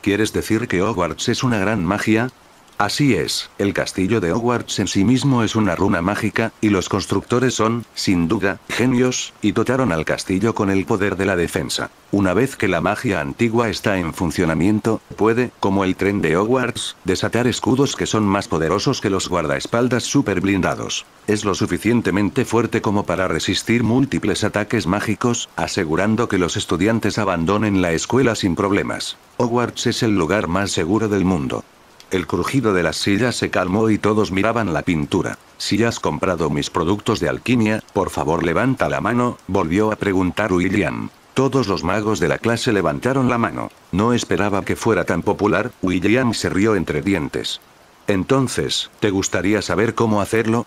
¿Quieres decir que Hogwarts es una gran magia? Así es, el castillo de Hogwarts en sí mismo es una runa mágica, y los constructores son, sin duda, genios, y dotaron al castillo con el poder de la defensa. Una vez que la magia antigua está en funcionamiento, puede, como el tren de Hogwarts, desatar escudos que son más poderosos que los guardaespaldas super blindados. Es lo suficientemente fuerte como para resistir múltiples ataques mágicos, asegurando que los estudiantes abandonen la escuela sin problemas. Hogwarts es el lugar más seguro del mundo. El crujido de las sillas se calmó y todos miraban la pintura. Si has comprado mis productos de alquimia, por favor levanta la mano, volvió a preguntar William. Todos los magos de la clase levantaron la mano. No esperaba que fuera tan popular, William se rió entre dientes. Entonces, ¿te gustaría saber cómo hacerlo?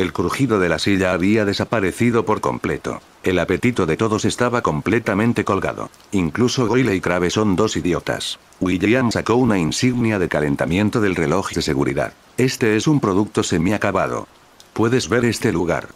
El crujido de la silla había desaparecido por completo. El apetito de todos estaba completamente colgado. Incluso Goyle y Crave son dos idiotas. William sacó una insignia de calentamiento del reloj de seguridad. Este es un producto semiacabado. Puedes ver este lugar.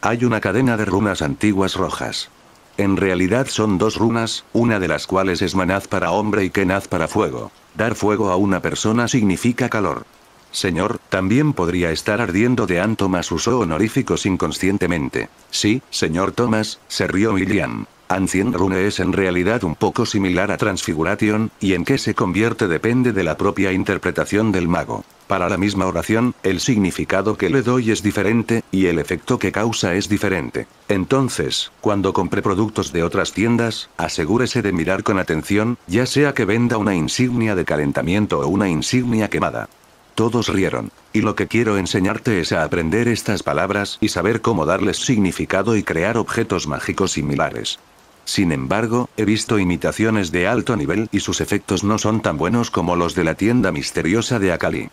Hay una cadena de runas antiguas rojas. En realidad son dos runas, una de las cuales es manaz para hombre y kenaz para fuego. Dar fuego a una persona significa calor. Señor, también podría estar ardiendo de Ann Thomas usó honoríficos inconscientemente. Sí, señor Thomas, se rió William. Ancient Rune es en realidad un poco similar a Transfiguration, y en qué se convierte depende de la propia interpretación del mago. Para la misma oración, el significado que le doy es diferente, y el efecto que causa es diferente. Entonces, cuando compre productos de otras tiendas, asegúrese de mirar con atención, ya sea que venda una insignia de calentamiento o una insignia quemada. Todos rieron. Y lo que quiero enseñarte es a aprender estas palabras y saber cómo darles significado y crear objetos mágicos similares. Sin embargo, he visto imitaciones de alto nivel y sus efectos no son tan buenos como los de la tienda misteriosa de Akali.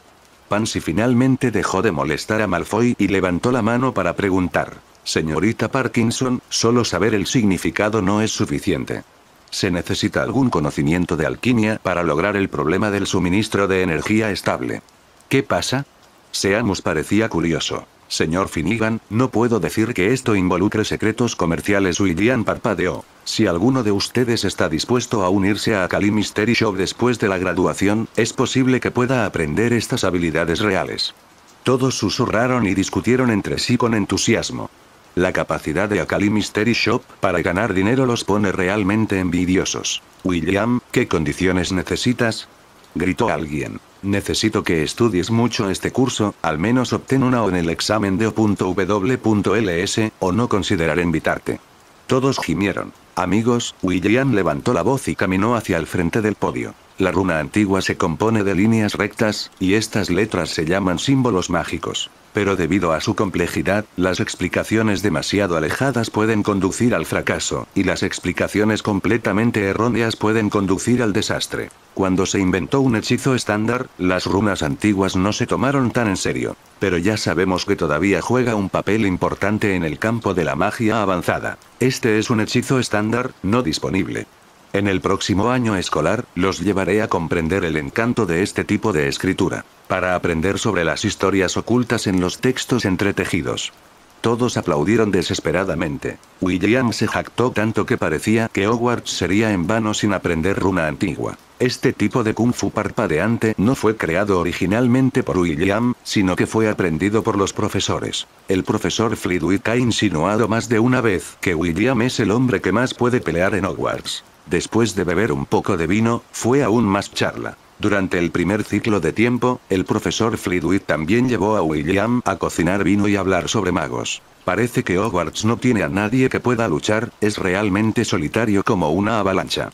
Pansy finalmente dejó de molestar a Malfoy y levantó la mano para preguntar. Señorita Parkinson, solo saber el significado no es suficiente. Se necesita algún conocimiento de alquimia para lograr el problema del suministro de energía estable. ¿Qué pasa? Seamus parecía curioso. Señor Finnegan, no puedo decir que esto involucre secretos comerciales. William parpadeó. Si alguno de ustedes está dispuesto a unirse a Kali Mystery Shop después de la graduación, es posible que pueda aprender estas habilidades reales. Todos susurraron y discutieron entre sí con entusiasmo. La capacidad de Akali Mystery Shop para ganar dinero los pone realmente envidiosos. William, ¿qué condiciones necesitas? Gritó alguien. Necesito que estudies mucho este curso, al menos obtén una O en el examen de O.W.ls, o no consideraré invitarte. Todos gimieron. Amigos, William levantó la voz y caminó hacia el frente del podio. La runa antigua se compone de líneas rectas, y estas letras se llaman símbolos mágicos. Pero debido a su complejidad, las explicaciones demasiado alejadas pueden conducir al fracaso, y las explicaciones completamente erróneas pueden conducir al desastre. Cuando se inventó un hechizo estándar, las runas antiguas no se tomaron tan en serio. Pero ya sabemos que todavía juega un papel importante en el campo de la magia avanzada. Este es un hechizo estándar, no disponible. En el próximo año escolar, los llevaré a comprender el encanto de este tipo de escritura, para aprender sobre las historias ocultas en los textos entretejidos. Todos aplaudieron desesperadamente. William se jactó tanto que parecía que Hogwarts sería en vano sin aprender runa antigua. Este tipo de kung fu parpadeante no fue creado originalmente por William, sino que fue aprendido por los profesores. El profesor Flitwick ha insinuado más de una vez que William es el hombre que más puede pelear en Hogwarts. Después de beber un poco de vino, fue aún más charla. Durante el primer ciclo de tiempo, el profesor Flitwick también llevó a William a cocinar vino y hablar sobre magos. Parece que Hogwarts no tiene a nadie que pueda luchar, es realmente solitario como una avalancha.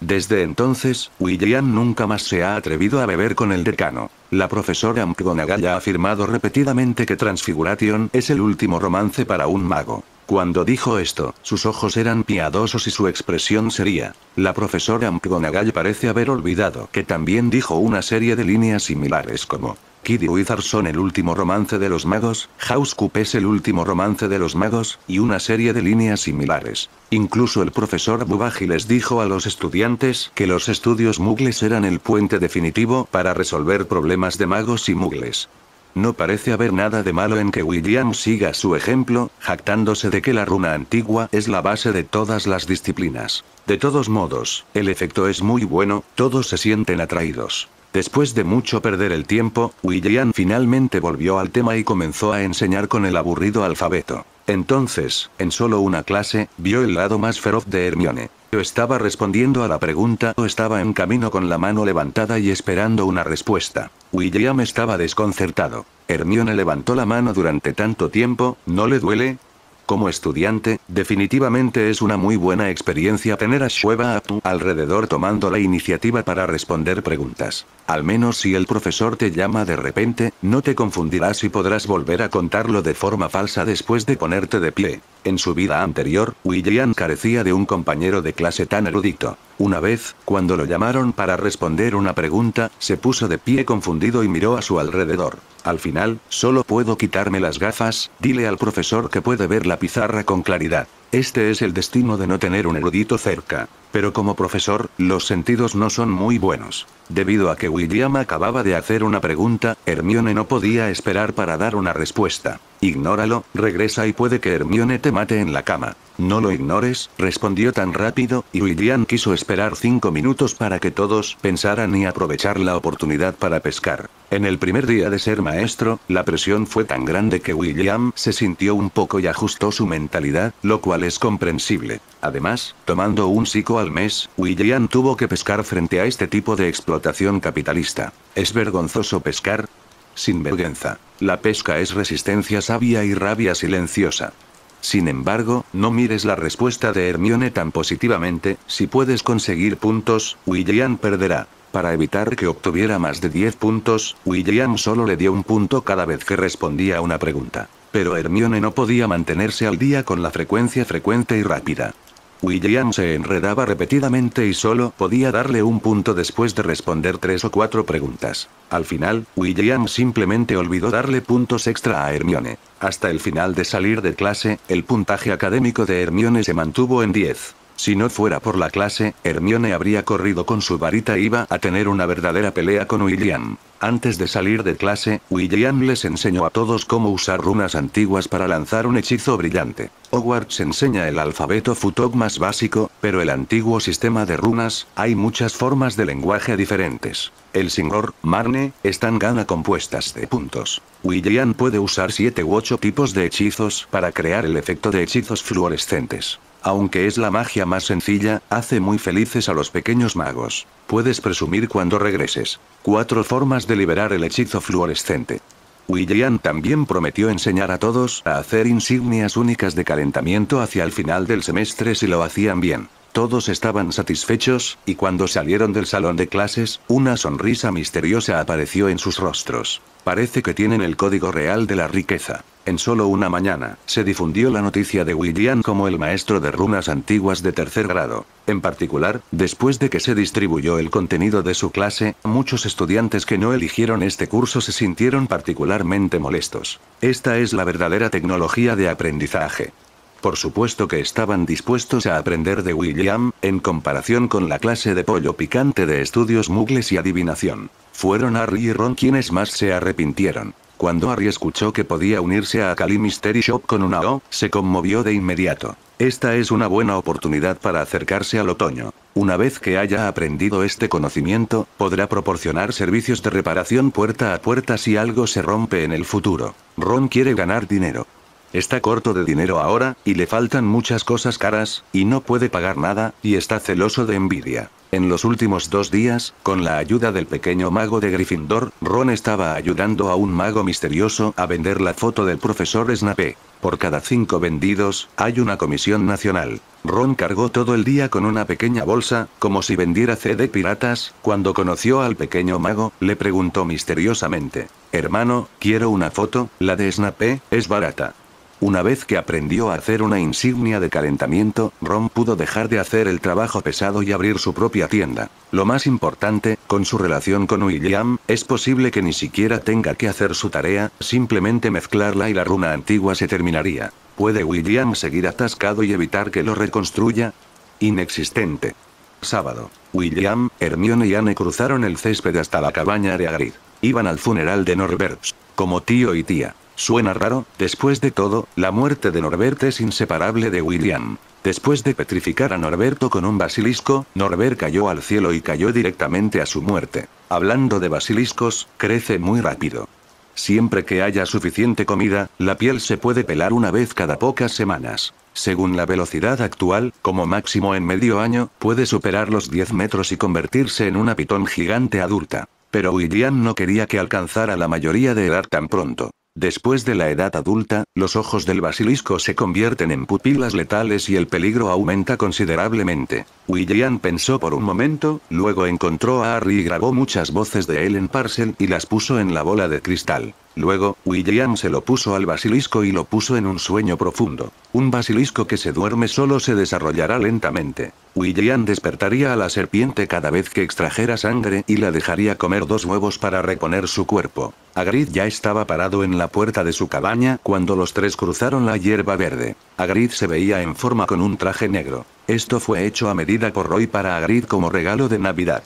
Desde entonces, William nunca más se ha atrevido a beber con el decano. La profesora McGonagall ha afirmado repetidamente que Transfiguration es el último romance para un mago. Cuando dijo esto, sus ojos eran piadosos y su expresión sería. La profesora McGonagall parece haber olvidado que también dijo una serie de líneas similares como Kid y Wizard son el último romance de los magos, House Cup es el último romance de los magos, y una serie de líneas similares. Incluso el profesor Bubagi les dijo a los estudiantes que los estudios mugles eran el puente definitivo para resolver problemas de magos y mugles. No parece haber nada de malo en que William siga su ejemplo, jactándose de que la runa antigua es la base de todas las disciplinas. De todos modos, el efecto es muy bueno, todos se sienten atraídos. Después de mucho perder el tiempo, William finalmente volvió al tema y comenzó a enseñar con el aburrido alfabeto. Entonces, en solo una clase, vio el lado más feroz de Hermione. Yo estaba respondiendo a la pregunta o estaba en camino con la mano levantada y esperando una respuesta. William estaba desconcertado. Hermione levantó la mano durante tanto tiempo, ¿no le duele? Como estudiante, definitivamente es una muy buena experiencia tener a Shueva a tu alrededor tomando la iniciativa para responder preguntas. Al menos si el profesor te llama de repente, no te confundirás y podrás volver a contarlo de forma falsa después de ponerte de pie. En su vida anterior, William carecía de un compañero de clase tan erudito. Una vez, cuando lo llamaron para responder una pregunta, se puso de pie confundido y miró a su alrededor. Al final, solo puedo quitarme las gafas, dile al profesor que puede ver la pizarra con claridad. Este es el destino de no tener un erudito cerca. Pero como profesor, los sentidos no son muy buenos. Debido a que William acababa de hacer una pregunta, Hermione no podía esperar para dar una respuesta. Ignóralo, regresa y puede que Hermione te mate en la cama. No lo ignores, respondió tan rápido, y William quiso esperar cinco minutos para que todos pensaran y aprovechar la oportunidad para pescar. En el primer día de ser maestro, la presión fue tan grande que William se sintió un poco y ajustó su mentalidad, lo cual es comprensible. Además, tomando un psico al mes, William tuvo que pescar frente a este tipo de explotación capitalista. ¿Es vergonzoso pescar? Sin vergüenza. La pesca es resistencia sabia y rabia silenciosa. Sin embargo, no mires la respuesta de Hermione tan positivamente, si puedes conseguir puntos, William perderá. Para evitar que obtuviera más de 10 puntos, William solo le dio un punto cada vez que respondía a una pregunta. Pero Hermione no podía mantenerse al día con la frecuencia frecuente y rápida. William se enredaba repetidamente y solo podía darle un punto después de responder tres o cuatro preguntas. Al final, William simplemente olvidó darle puntos extra a Hermione. Hasta el final de salir de clase, el puntaje académico de Hermione se mantuvo en 10. Si no fuera por la clase, Hermione habría corrido con su varita e iba a tener una verdadera pelea con William. Antes de salir de clase, William les enseñó a todos cómo usar runas antiguas para lanzar un hechizo brillante. Hogwarts enseña el alfabeto Futog más básico, pero el antiguo sistema de runas, hay muchas formas de lenguaje diferentes. El Singur, Marne, están gana compuestas de puntos. William puede usar 7 u 8 tipos de hechizos para crear el efecto de hechizos fluorescentes. Aunque es la magia más sencilla, hace muy felices a los pequeños magos. Puedes presumir cuando regreses. Cuatro formas de liberar el hechizo fluorescente. William también prometió enseñar a todos a hacer insignias únicas de calentamiento hacia el final del semestre si lo hacían bien. Todos estaban satisfechos, y cuando salieron del salón de clases, una sonrisa misteriosa apareció en sus rostros. Parece que tienen el código real de la riqueza. En solo una mañana, se difundió la noticia de William como el maestro de runas antiguas de tercer grado. En particular, después de que se distribuyó el contenido de su clase, muchos estudiantes que no eligieron este curso se sintieron particularmente molestos. Esta es la verdadera tecnología de aprendizaje. Por supuesto que estaban dispuestos a aprender de William, en comparación con la clase de pollo picante de estudios mugles y adivinación. Fueron Harry y Ron quienes más se arrepintieron. Cuando Harry escuchó que podía unirse a Cali Mystery Shop con una O, se conmovió de inmediato. Esta es una buena oportunidad para acercarse al otoño. Una vez que haya aprendido este conocimiento, podrá proporcionar servicios de reparación puerta a puerta si algo se rompe en el futuro. Ron quiere ganar dinero. Está corto de dinero ahora, y le faltan muchas cosas caras, y no puede pagar nada, y está celoso de envidia. En los últimos dos días, con la ayuda del pequeño mago de Gryffindor, Ron estaba ayudando a un mago misterioso a vender la foto del profesor Snape. Por cada cinco vendidos, hay una comisión nacional. Ron cargó todo el día con una pequeña bolsa, como si vendiera CD piratas, cuando conoció al pequeño mago, le preguntó misteriosamente, Hermano, quiero una foto, la de Snape, es barata. Una vez que aprendió a hacer una insignia de calentamiento, Ron pudo dejar de hacer el trabajo pesado y abrir su propia tienda. Lo más importante, con su relación con William, es posible que ni siquiera tenga que hacer su tarea, simplemente mezclarla y la runa antigua se terminaría. ¿Puede William seguir atascado y evitar que lo reconstruya? Inexistente. Sábado. William, Hermione y Anne cruzaron el césped hasta la cabaña de Agrid. Iban al funeral de Norberts, como tío y tía. Suena raro, después de todo, la muerte de Norbert es inseparable de William. Después de petrificar a Norberto con un basilisco, Norbert cayó al cielo y cayó directamente a su muerte. Hablando de basiliscos, crece muy rápido. Siempre que haya suficiente comida, la piel se puede pelar una vez cada pocas semanas. Según la velocidad actual, como máximo en medio año, puede superar los 10 metros y convertirse en una pitón gigante adulta. Pero William no quería que alcanzara la mayoría de edad tan pronto. Después de la edad adulta, los ojos del basilisco se convierten en pupilas letales y el peligro aumenta considerablemente. William pensó por un momento, luego encontró a Harry y grabó muchas voces de él en Parcel y las puso en la bola de cristal. Luego, William se lo puso al basilisco y lo puso en un sueño profundo. Un basilisco que se duerme solo se desarrollará lentamente. William despertaría a la serpiente cada vez que extrajera sangre y la dejaría comer dos huevos para reponer su cuerpo. Agrid ya estaba parado en la puerta de su cabaña cuando los tres cruzaron la hierba verde. Agrid se veía en forma con un traje negro. Esto fue hecho a medida por Roy para Agrid como regalo de Navidad.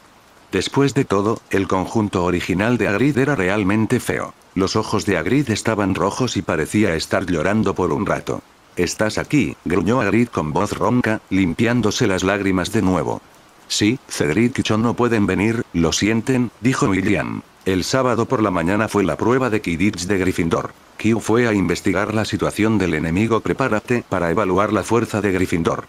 Después de todo, el conjunto original de Agrid era realmente feo. Los ojos de Agrid estaban rojos y parecía estar llorando por un rato. Estás aquí, gruñó Agrid con voz ronca, limpiándose las lágrimas de nuevo. Sí, Cedric y John no pueden venir, lo sienten, dijo William. El sábado por la mañana fue la prueba de Kidditch de Gryffindor. Q fue a investigar la situación del enemigo Prepárate para evaluar la fuerza de Gryffindor.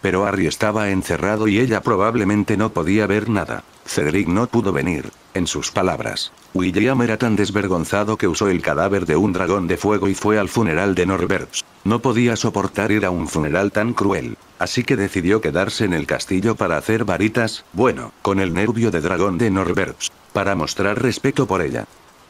Pero Harry estaba encerrado y ella probablemente no podía ver nada. Cedric no pudo venir. En sus palabras, William era tan desvergonzado que usó el cadáver de un dragón de fuego y fue al funeral de Norberts. No podía soportar ir a un funeral tan cruel. Así que decidió quedarse en el castillo para hacer varitas, bueno, con el nervio de dragón de Norberts, para mostrar respeto por ella.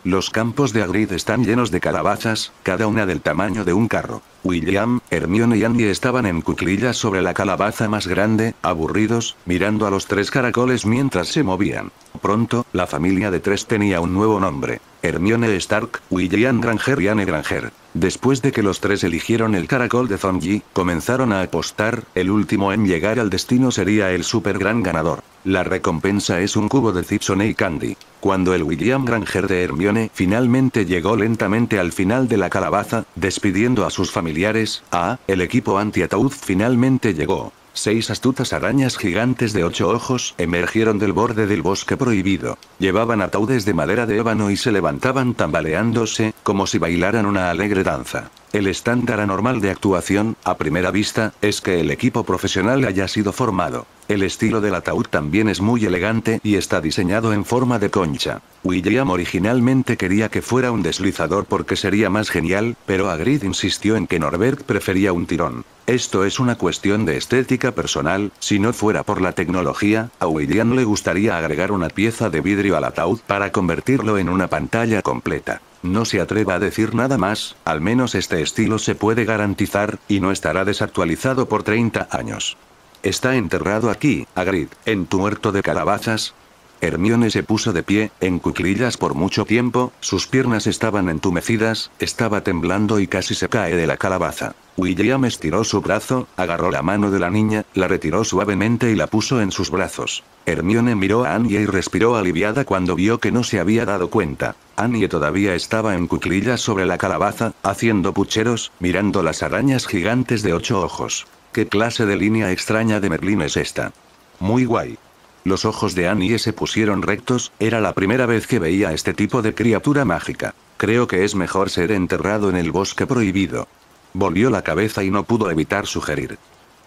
Los campos de Agrid están llenos de calabazas, cada una del tamaño de un carro. William, Hermione y Andy estaban en cuclillas sobre la calabaza más grande, aburridos, mirando a los tres caracoles mientras se movían. Pronto, la familia de tres tenía un nuevo nombre. Hermione Stark, William Granger y Anne Granger. Después de que los tres eligieron el caracol de Zonji, comenzaron a apostar, el último en llegar al destino sería el super gran ganador. La recompensa es un cubo de y Candy. Cuando el William Granger de Hermione finalmente llegó lentamente al final de la calabaza, despidiendo a sus familiares, ah, el equipo anti-ataúd finalmente llegó. Seis astutas arañas gigantes de ocho ojos emergieron del borde del bosque prohibido. Llevaban ataúdes de madera de ébano y se levantaban tambaleándose, como si bailaran una alegre danza. El estándar anormal de actuación, a primera vista, es que el equipo profesional haya sido formado. El estilo del ataúd también es muy elegante y está diseñado en forma de concha. William originalmente quería que fuera un deslizador porque sería más genial, pero Agrid insistió en que Norbert prefería un tirón. Esto es una cuestión de estética personal, si no fuera por la tecnología, a William le gustaría agregar una pieza de vidrio al ataúd para convertirlo en una pantalla completa. No se atreva a decir nada más, al menos este estilo se puede garantizar, y no estará desactualizado por 30 años. Está enterrado aquí, Agrid, en tu huerto de calabazas. Hermione se puso de pie, en cuclillas por mucho tiempo, sus piernas estaban entumecidas, estaba temblando y casi se cae de la calabaza. William estiró su brazo, agarró la mano de la niña, la retiró suavemente y la puso en sus brazos. Hermione miró a Annie y respiró aliviada cuando vio que no se había dado cuenta. Annie todavía estaba en cuclillas sobre la calabaza, haciendo pucheros, mirando las arañas gigantes de ocho ojos. ¿Qué clase de línea extraña de Merlín es esta? Muy guay. Los ojos de Annie se pusieron rectos, era la primera vez que veía este tipo de criatura mágica. Creo que es mejor ser enterrado en el bosque prohibido. volvió la cabeza y no pudo evitar sugerir.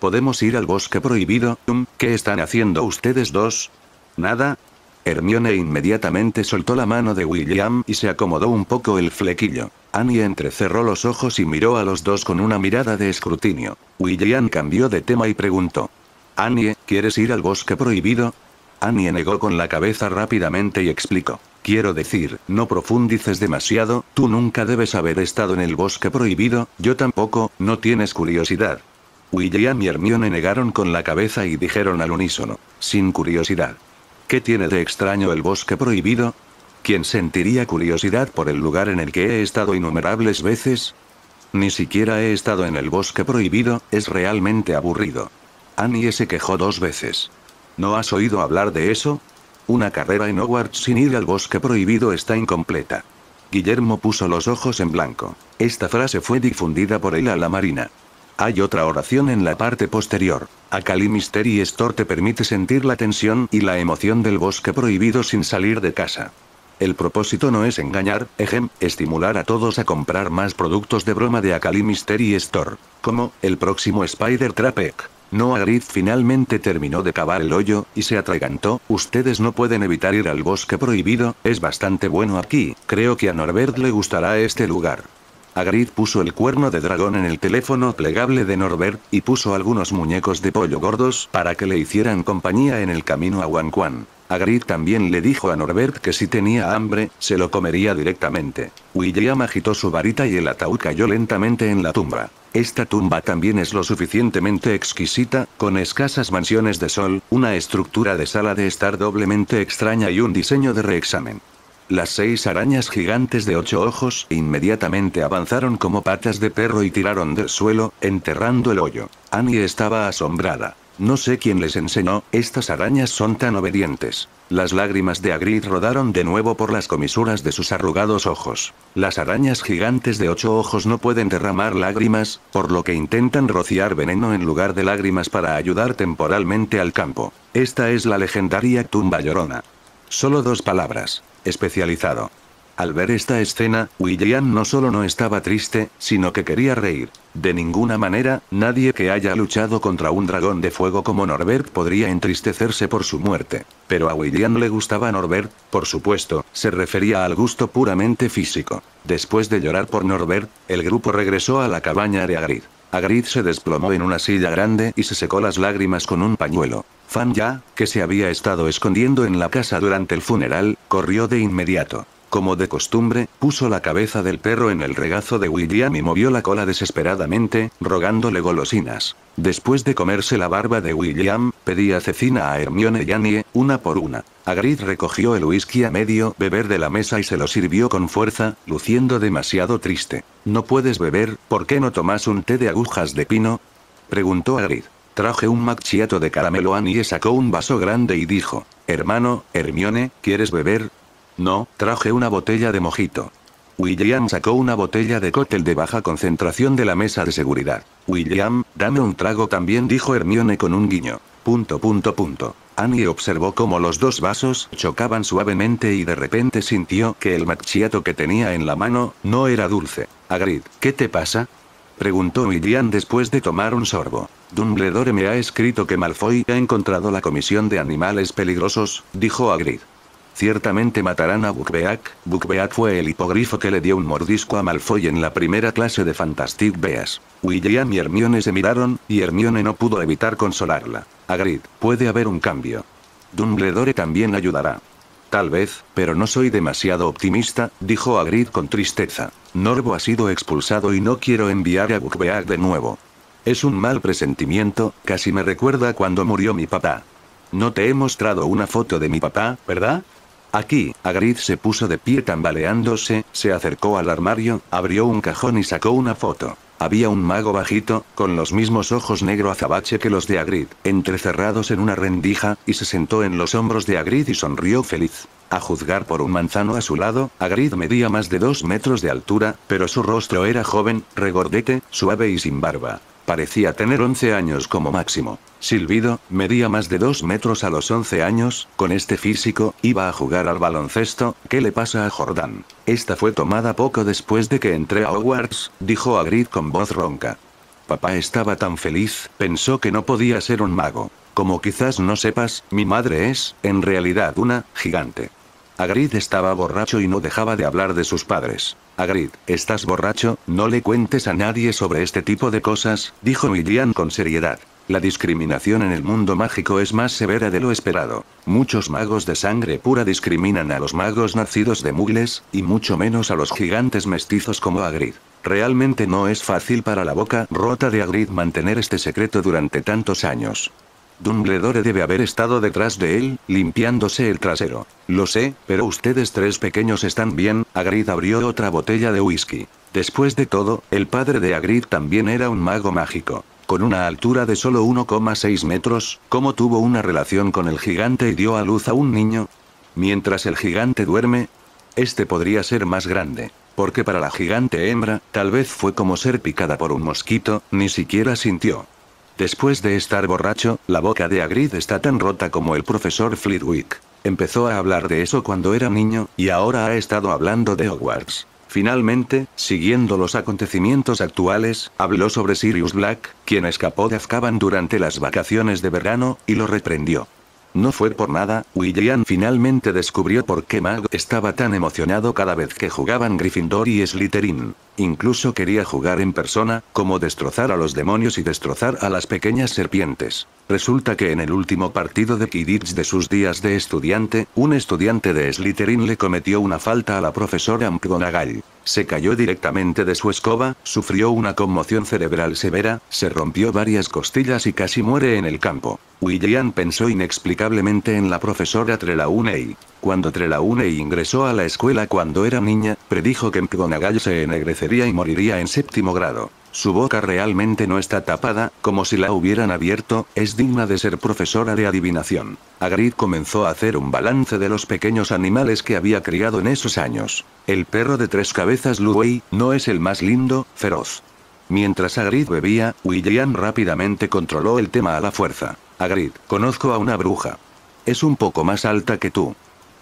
¿Podemos ir al bosque prohibido? Um, ¿Qué están haciendo ustedes dos? ¿Nada? Hermione inmediatamente soltó la mano de William y se acomodó un poco el flequillo. Annie entrecerró los ojos y miró a los dos con una mirada de escrutinio. William cambió de tema y preguntó. Annie, ¿quieres ir al bosque prohibido? Annie negó con la cabeza rápidamente y explicó. Quiero decir, no profundices demasiado, tú nunca debes haber estado en el bosque prohibido, yo tampoco, no tienes curiosidad. William y Hermione negaron con la cabeza y dijeron al unísono, sin curiosidad. ¿Qué tiene de extraño el bosque prohibido? ¿Quién sentiría curiosidad por el lugar en el que he estado innumerables veces? Ni siquiera he estado en el bosque prohibido, es realmente aburrido. Annie se quejó dos veces. ¿No has oído hablar de eso? Una carrera en Hogwarts sin ir al bosque prohibido está incompleta. Guillermo puso los ojos en blanco. Esta frase fue difundida por él a la marina. Hay otra oración en la parte posterior. Akali Mystery Store te permite sentir la tensión y la emoción del bosque prohibido sin salir de casa. El propósito no es engañar, ejem, estimular a todos a comprar más productos de broma de Akali Mystery Store, como el próximo Spider Trapek. No Grid finalmente terminó de cavar el hoyo, y se atragantó, ustedes no pueden evitar ir al bosque prohibido, es bastante bueno aquí, creo que a Norbert le gustará este lugar. Agrid puso el cuerno de dragón en el teléfono plegable de Norbert, y puso algunos muñecos de pollo gordos para que le hicieran compañía en el camino a Wanquan. Agrid también le dijo a Norbert que si tenía hambre, se lo comería directamente. William agitó su varita y el ataúd cayó lentamente en la tumba. Esta tumba también es lo suficientemente exquisita, con escasas mansiones de sol, una estructura de sala de estar doblemente extraña y un diseño de reexamen. Las seis arañas gigantes de ocho ojos inmediatamente avanzaron como patas de perro y tiraron del suelo, enterrando el hoyo. Annie estaba asombrada. No sé quién les enseñó, estas arañas son tan obedientes. Las lágrimas de Agrid rodaron de nuevo por las comisuras de sus arrugados ojos. Las arañas gigantes de ocho ojos no pueden derramar lágrimas, por lo que intentan rociar veneno en lugar de lágrimas para ayudar temporalmente al campo. Esta es la legendaria tumba llorona. Solo dos palabras. Especializado. Al ver esta escena, William no solo no estaba triste, sino que quería reír. De ninguna manera, nadie que haya luchado contra un dragón de fuego como Norbert podría entristecerse por su muerte. Pero a William le gustaba Norbert, por supuesto, se refería al gusto puramente físico. Después de llorar por Norbert, el grupo regresó a la cabaña de Agrid. Agrid se desplomó en una silla grande y se secó las lágrimas con un pañuelo. Fan Ya, que se había estado escondiendo en la casa durante el funeral, corrió de inmediato. Como de costumbre, puso la cabeza del perro en el regazo de William y movió la cola desesperadamente, rogándole golosinas. Después de comerse la barba de William, pedía cecina a Hermione y Annie, una por una. Agrid recogió el whisky a medio beber de la mesa y se lo sirvió con fuerza, luciendo demasiado triste. ¿No puedes beber, por qué no tomas un té de agujas de pino? Preguntó Agrid. Traje un macchiato de caramelo. Annie sacó un vaso grande y dijo, Hermano, Hermione, ¿quieres beber? No, traje una botella de mojito. William sacó una botella de cóctel de baja concentración de la mesa de seguridad. William, dame un trago también dijo Hermione con un guiño. Punto punto punto. Annie observó cómo los dos vasos chocaban suavemente y de repente sintió que el macchiato que tenía en la mano no era dulce. Agrid, ¿qué te pasa? Preguntó William después de tomar un sorbo. Dumbledore me ha escrito que Malfoy ha encontrado la comisión de animales peligrosos, dijo Agrid. Ciertamente matarán a Buckbeak. Buckbeak fue el hipogrifo que le dio un mordisco a Malfoy en la primera clase de Fantastic Beasts. William y Hermione se miraron, y Hermione no pudo evitar consolarla. Agrid, puede haber un cambio. Dumbledore también ayudará. Tal vez, pero no soy demasiado optimista, dijo Agrid con tristeza. Norbo ha sido expulsado y no quiero enviar a Buckbeak de nuevo. Es un mal presentimiento, casi me recuerda cuando murió mi papá. No te he mostrado una foto de mi papá, ¿verdad? Aquí, Agrid se puso de pie tambaleándose, se acercó al armario, abrió un cajón y sacó una foto. Había un mago bajito, con los mismos ojos negro azabache que los de Agrid, entrecerrados en una rendija, y se sentó en los hombros de Agrid y sonrió feliz. A juzgar por un manzano a su lado, Agrid medía más de dos metros de altura, pero su rostro era joven, regordete, suave y sin barba. Parecía tener 11 años como máximo. Silbido, medía más de 2 metros a los 11 años, con este físico, iba a jugar al baloncesto, ¿qué le pasa a Jordan? Esta fue tomada poco después de que entré a Hogwarts, dijo Agrid con voz ronca. Papá estaba tan feliz, pensó que no podía ser un mago. Como quizás no sepas, mi madre es, en realidad una, gigante. Agrid estaba borracho y no dejaba de hablar de sus padres. Agrid, ¿estás borracho? No le cuentes a nadie sobre este tipo de cosas, dijo William con seriedad. La discriminación en el mundo mágico es más severa de lo esperado. Muchos magos de sangre pura discriminan a los magos nacidos de mugles, y mucho menos a los gigantes mestizos como Agrid. Realmente no es fácil para la boca rota de Agrid mantener este secreto durante tantos años. Dumbledore debe haber estado detrás de él, limpiándose el trasero. Lo sé, pero ustedes tres pequeños están bien, Agrid abrió otra botella de whisky. Después de todo, el padre de Agrid también era un mago mágico. Con una altura de solo 1,6 metros, ¿cómo tuvo una relación con el gigante y dio a luz a un niño? Mientras el gigante duerme, este podría ser más grande. Porque para la gigante hembra, tal vez fue como ser picada por un mosquito, ni siquiera sintió. Después de estar borracho, la boca de Agrid está tan rota como el profesor Flitwick. Empezó a hablar de eso cuando era niño, y ahora ha estado hablando de Hogwarts. Finalmente, siguiendo los acontecimientos actuales, habló sobre Sirius Black, quien escapó de Azkaban durante las vacaciones de verano, y lo reprendió. No fue por nada, William finalmente descubrió por qué Mag estaba tan emocionado cada vez que jugaban Gryffindor y Slytherin. Incluso quería jugar en persona, como destrozar a los demonios y destrozar a las pequeñas serpientes. Resulta que en el último partido de Quidditch de sus días de estudiante, un estudiante de Slytherin le cometió una falta a la profesora McGonagall. Se cayó directamente de su escoba, sufrió una conmoción cerebral severa, se rompió varias costillas y casi muere en el campo. William pensó inexplicablemente en la profesora Trelawney. Cuando Trelawney ingresó a la escuela cuando era niña, predijo que McGonagall se ennegrecería y moriría en séptimo grado. Su boca realmente no está tapada, como si la hubieran abierto, es digna de ser profesora de adivinación. Agrid comenzó a hacer un balance de los pequeños animales que había criado en esos años. El perro de tres cabezas Louis, no es el más lindo, feroz. Mientras Agrid bebía, William rápidamente controló el tema a la fuerza. Agrid, conozco a una bruja. Es un poco más alta que tú.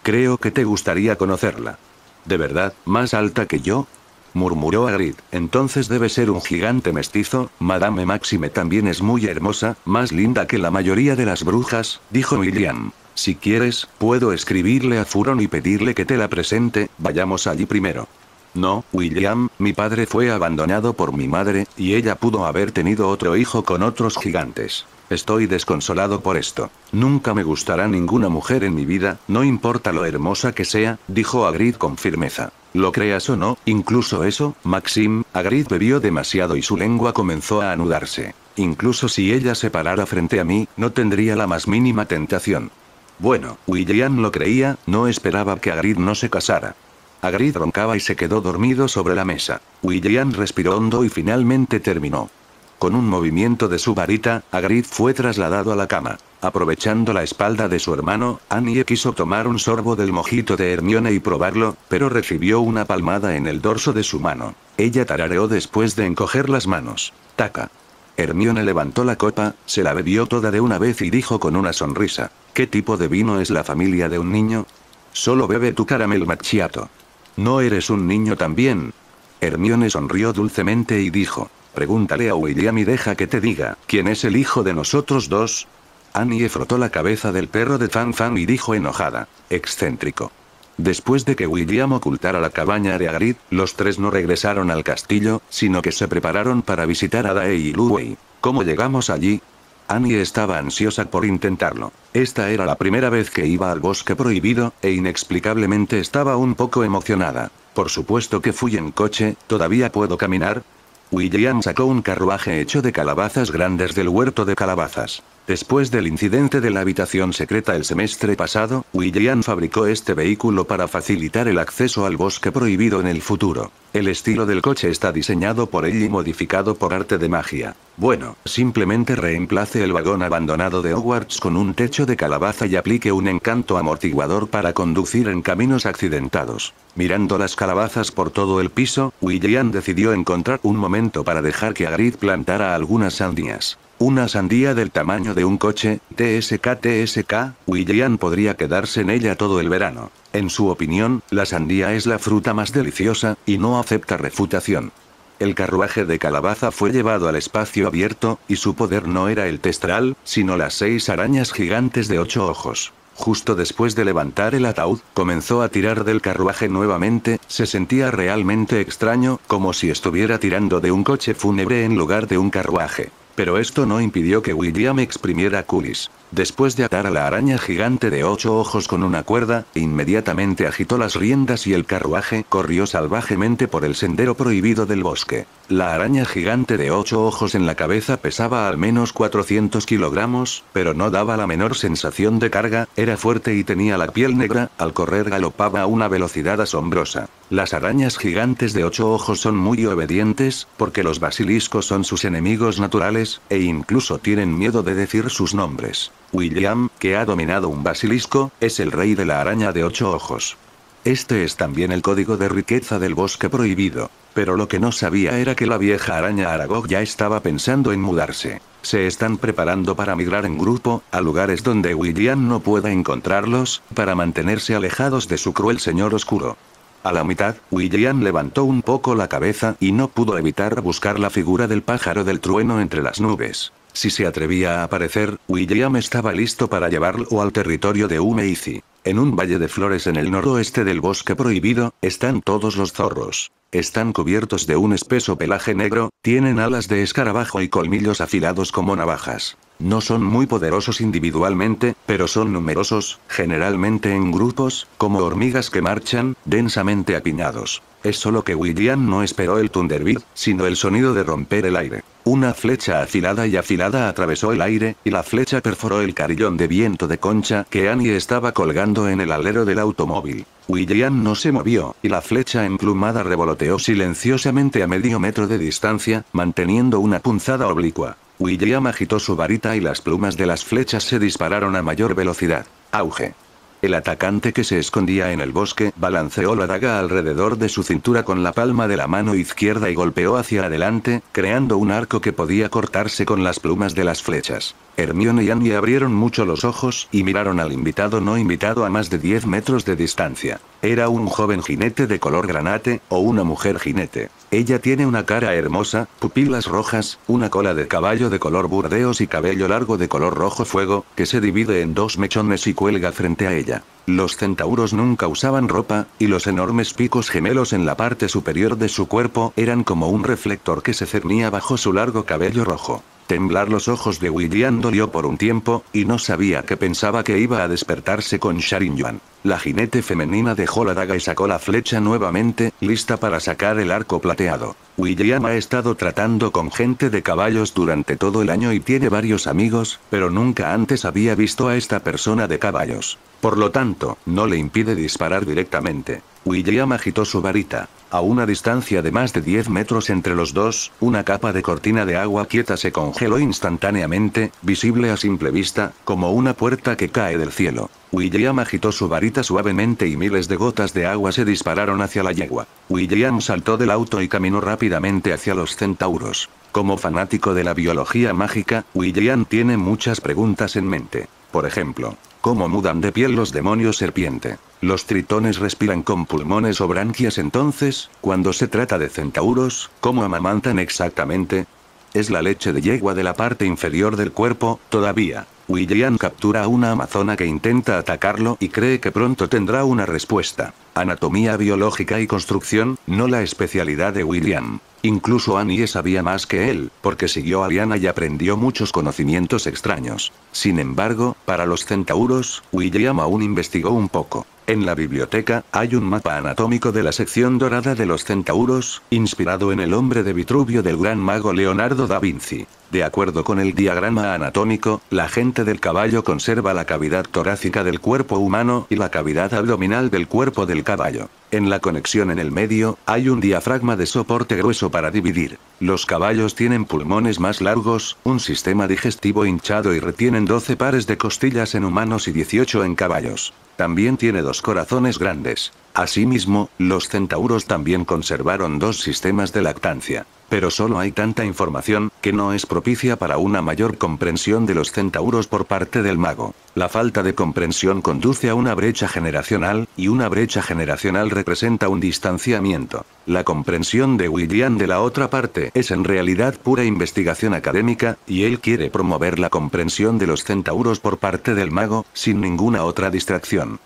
Creo que te gustaría conocerla. ¿De verdad, más alta que yo? Murmuró Agrid. Entonces debe ser un gigante mestizo, Madame Maxime también es muy hermosa, más linda que la mayoría de las brujas, dijo William. Si quieres, puedo escribirle a Furon y pedirle que te la presente, vayamos allí primero. No, William, mi padre fue abandonado por mi madre, y ella pudo haber tenido otro hijo con otros gigantes. Estoy desconsolado por esto. Nunca me gustará ninguna mujer en mi vida, no importa lo hermosa que sea, dijo Agrid con firmeza. Lo creas o no, incluso eso, Maxim, Agrid bebió demasiado y su lengua comenzó a anudarse. Incluso si ella se parara frente a mí, no tendría la más mínima tentación. Bueno, William lo creía, no esperaba que Agrid no se casara. Agrid roncaba y se quedó dormido sobre la mesa. William respiró hondo y finalmente terminó. Con un movimiento de su varita, Agrid fue trasladado a la cama. Aprovechando la espalda de su hermano, Annie quiso tomar un sorbo del mojito de Hermione y probarlo, pero recibió una palmada en el dorso de su mano. Ella tarareó después de encoger las manos. Taca. Hermione levantó la copa, se la bebió toda de una vez y dijo con una sonrisa. ¿Qué tipo de vino es la familia de un niño? Solo bebe tu caramel macchiato. ¿No eres un niño también? Hermione sonrió dulcemente y dijo. Pregúntale a William y deja que te diga, ¿quién es el hijo de nosotros dos? Annie frotó la cabeza del perro de Fan Fan y dijo enojada, excéntrico. Después de que William ocultara la cabaña de Agrid, los tres no regresaron al castillo, sino que se prepararon para visitar a Dae y Luwei. ¿Cómo llegamos allí? Annie estaba ansiosa por intentarlo. Esta era la primera vez que iba al bosque prohibido, e inexplicablemente estaba un poco emocionada. Por supuesto que fui en coche, ¿todavía puedo caminar? William sacó un carruaje hecho de calabazas grandes del huerto de calabazas. Después del incidente de la habitación secreta el semestre pasado, William fabricó este vehículo para facilitar el acceso al bosque prohibido en el futuro. El estilo del coche está diseñado por él y modificado por arte de magia. Bueno, simplemente reemplace el vagón abandonado de Hogwarts con un techo de calabaza y aplique un encanto amortiguador para conducir en caminos accidentados. Mirando las calabazas por todo el piso, William decidió encontrar un momento para dejar que Agrid plantara algunas sandías. Una sandía del tamaño de un coche, TSK TSK, William podría quedarse en ella todo el verano. En su opinión, la sandía es la fruta más deliciosa, y no acepta refutación. El carruaje de calabaza fue llevado al espacio abierto, y su poder no era el testral, sino las seis arañas gigantes de ocho ojos. Justo después de levantar el ataúd, comenzó a tirar del carruaje nuevamente, se sentía realmente extraño, como si estuviera tirando de un coche fúnebre en lugar de un carruaje. Pero esto no impidió que William exprimiera culis. Después de atar a la araña gigante de ocho ojos con una cuerda, inmediatamente agitó las riendas y el carruaje corrió salvajemente por el sendero prohibido del bosque. La araña gigante de ocho ojos en la cabeza pesaba al menos 400 kilogramos, pero no daba la menor sensación de carga, era fuerte y tenía la piel negra, al correr galopaba a una velocidad asombrosa. Las arañas gigantes de ocho ojos son muy obedientes, porque los basiliscos son sus enemigos naturales, e incluso tienen miedo de decir sus nombres. William, que ha dominado un basilisco, es el rey de la araña de ocho ojos. Este es también el código de riqueza del bosque prohibido. Pero lo que no sabía era que la vieja araña Aragog ya estaba pensando en mudarse. Se están preparando para migrar en grupo, a lugares donde William no pueda encontrarlos, para mantenerse alejados de su cruel señor oscuro. A la mitad, William levantó un poco la cabeza y no pudo evitar buscar la figura del pájaro del trueno entre las nubes. Si se atrevía a aparecer, William estaba listo para llevarlo al territorio de Umeizi. En un valle de flores en el noroeste del bosque prohibido, están todos los zorros. Están cubiertos de un espeso pelaje negro, tienen alas de escarabajo y colmillos afilados como navajas. No son muy poderosos individualmente, pero son numerosos, generalmente en grupos, como hormigas que marchan, densamente apiñados. Es solo que William no esperó el Thunderbird, sino el sonido de romper el aire. Una flecha afilada y afilada atravesó el aire, y la flecha perforó el carillón de viento de concha que Annie estaba colgando en el alero del automóvil. William no se movió, y la flecha emplumada revoloteó silenciosamente a medio metro de distancia, manteniendo una punzada oblicua. William agitó su varita y las plumas de las flechas se dispararon a mayor velocidad. Auge. El atacante que se escondía en el bosque balanceó la daga alrededor de su cintura con la palma de la mano izquierda y golpeó hacia adelante, creando un arco que podía cortarse con las plumas de las flechas. Hermione y Annie abrieron mucho los ojos y miraron al invitado no invitado a más de 10 metros de distancia. Era un joven jinete de color granate, o una mujer jinete. Ella tiene una cara hermosa, pupilas rojas, una cola de caballo de color burdeos y cabello largo de color rojo fuego, que se divide en dos mechones y cuelga frente a ella. Los centauros nunca usaban ropa, y los enormes picos gemelos en la parte superior de su cuerpo eran como un reflector que se cernía bajo su largo cabello rojo. Temblar los ojos de William dolió por un tiempo, y no sabía que pensaba que iba a despertarse con Sharin Yuan. La jinete femenina dejó la daga y sacó la flecha nuevamente, lista para sacar el arco plateado. William ha estado tratando con gente de caballos durante todo el año y tiene varios amigos, pero nunca antes había visto a esta persona de caballos. Por lo tanto, no le impide disparar directamente. William agitó su varita. A una distancia de más de 10 metros entre los dos, una capa de cortina de agua quieta se congeló instantáneamente, visible a simple vista, como una puerta que cae del cielo. William agitó su varita suavemente y miles de gotas de agua se dispararon hacia la yegua. William saltó del auto y caminó rápidamente hacia los centauros. Como fanático de la biología mágica, William tiene muchas preguntas en mente. Por ejemplo, ¿cómo mudan de piel los demonios serpiente? ¿Los tritones respiran con pulmones o branquias entonces? Cuando se trata de centauros, ¿cómo amamantan exactamente? Es la leche de yegua de la parte inferior del cuerpo, todavía. William captura a una amazona que intenta atacarlo y cree que pronto tendrá una respuesta. Anatomía biológica y construcción, no la especialidad de William. Incluso Annie sabía más que él, porque siguió a Liana y aprendió muchos conocimientos extraños. Sin embargo, para los centauros, William aún investigó un poco. En la biblioteca, hay un mapa anatómico de la sección dorada de los centauros, inspirado en el hombre de Vitruvio del gran mago Leonardo da Vinci. De acuerdo con el diagrama anatómico, la gente del caballo conserva la cavidad torácica del cuerpo humano y la cavidad abdominal del cuerpo del caballo. En la conexión en el medio, hay un diafragma de soporte grueso para dividir. Los caballos tienen pulmones más largos, un sistema digestivo hinchado y retienen 12 pares de costillas en humanos y 18 en caballos. También tiene dos corazones grandes. Asimismo, los centauros también conservaron dos sistemas de lactancia. Pero solo hay tanta información, que no es propicia para una mayor comprensión de los centauros por parte del mago. La falta de comprensión conduce a una brecha generacional, y una brecha generacional representa un distanciamiento. La comprensión de William de la otra parte es en realidad pura investigación académica, y él quiere promover la comprensión de los centauros por parte del mago, sin ninguna otra distracción.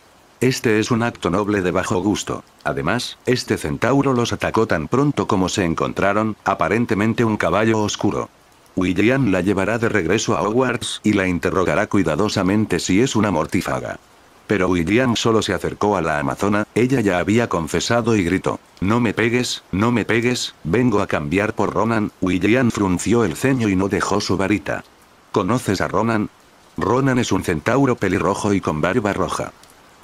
Este es un acto noble de bajo gusto. Además, este centauro los atacó tan pronto como se encontraron, aparentemente un caballo oscuro. William la llevará de regreso a Hogwarts y la interrogará cuidadosamente si es una mortífaga. Pero William solo se acercó a la amazona, ella ya había confesado y gritó, No me pegues, no me pegues, vengo a cambiar por Ronan. William frunció el ceño y no dejó su varita. ¿Conoces a Ronan? Ronan es un centauro pelirrojo y con barba roja.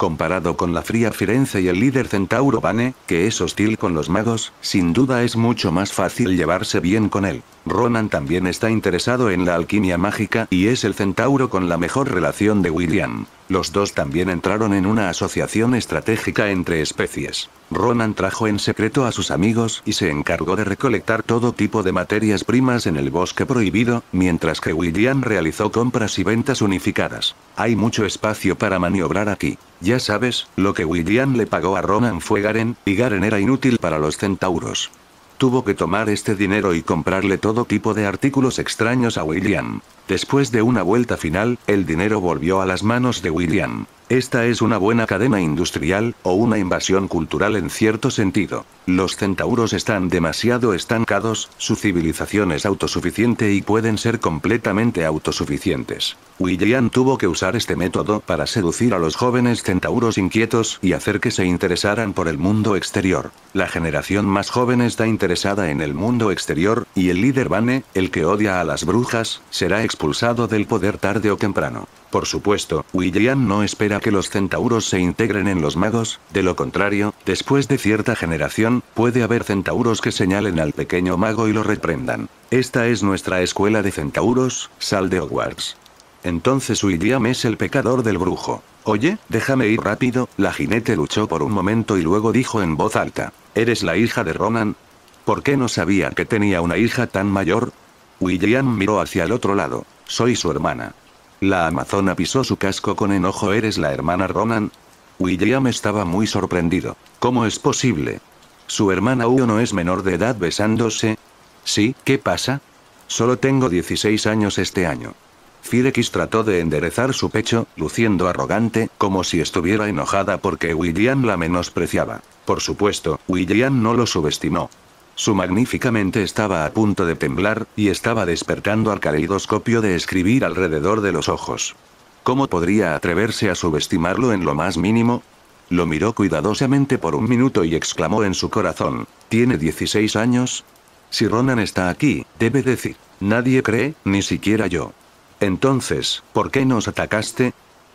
Comparado con la fría Firenze y el líder centauro Bane, que es hostil con los magos, sin duda es mucho más fácil llevarse bien con él. Ronan también está interesado en la alquimia mágica y es el centauro con la mejor relación de William. Los dos también entraron en una asociación estratégica entre especies. Ronan trajo en secreto a sus amigos y se encargó de recolectar todo tipo de materias primas en el bosque prohibido, mientras que William realizó compras y ventas unificadas. Hay mucho espacio para maniobrar aquí. Ya sabes, lo que William le pagó a Ronan fue Garen, y Garen era inútil para los centauros. Tuvo que tomar este dinero y comprarle todo tipo de artículos extraños a William. Después de una vuelta final, el dinero volvió a las manos de William. Esta es una buena cadena industrial, o una invasión cultural en cierto sentido. Los centauros están demasiado estancados, su civilización es autosuficiente y pueden ser completamente autosuficientes. William tuvo que usar este método para seducir a los jóvenes centauros inquietos y hacer que se interesaran por el mundo exterior. La generación más joven está interesada en el mundo exterior, y el líder Bane, el que odia a las brujas, será expulsado del poder tarde o temprano. Por supuesto, William no espera que los centauros se integren en los magos, de lo contrario, después de cierta generación, puede haber centauros que señalen al pequeño mago y lo reprendan. Esta es nuestra escuela de centauros, sal de Hogwarts. Entonces William es el pecador del brujo. Oye, déjame ir rápido, la jinete luchó por un momento y luego dijo en voz alta. ¿Eres la hija de Ronan? ¿Por qué no sabía que tenía una hija tan mayor? William miró hacia el otro lado. Soy su hermana. La amazona pisó su casco con enojo. ¿Eres la hermana Ronan? William estaba muy sorprendido. ¿Cómo es posible? ¿Su hermana Hugo no es menor de edad besándose? Sí, ¿qué pasa? Solo tengo 16 años este año. Firex trató de enderezar su pecho, luciendo arrogante, como si estuviera enojada porque William la menospreciaba. Por supuesto, William no lo subestimó. Su magnífica mente estaba a punto de temblar, y estaba despertando al caleidoscopio de escribir alrededor de los ojos. ¿Cómo podría atreverse a subestimarlo en lo más mínimo? Lo miró cuidadosamente por un minuto y exclamó en su corazón, ¿tiene 16 años? Si Ronan está aquí, debe decir, nadie cree, ni siquiera yo. Entonces, ¿por qué nos atacaste?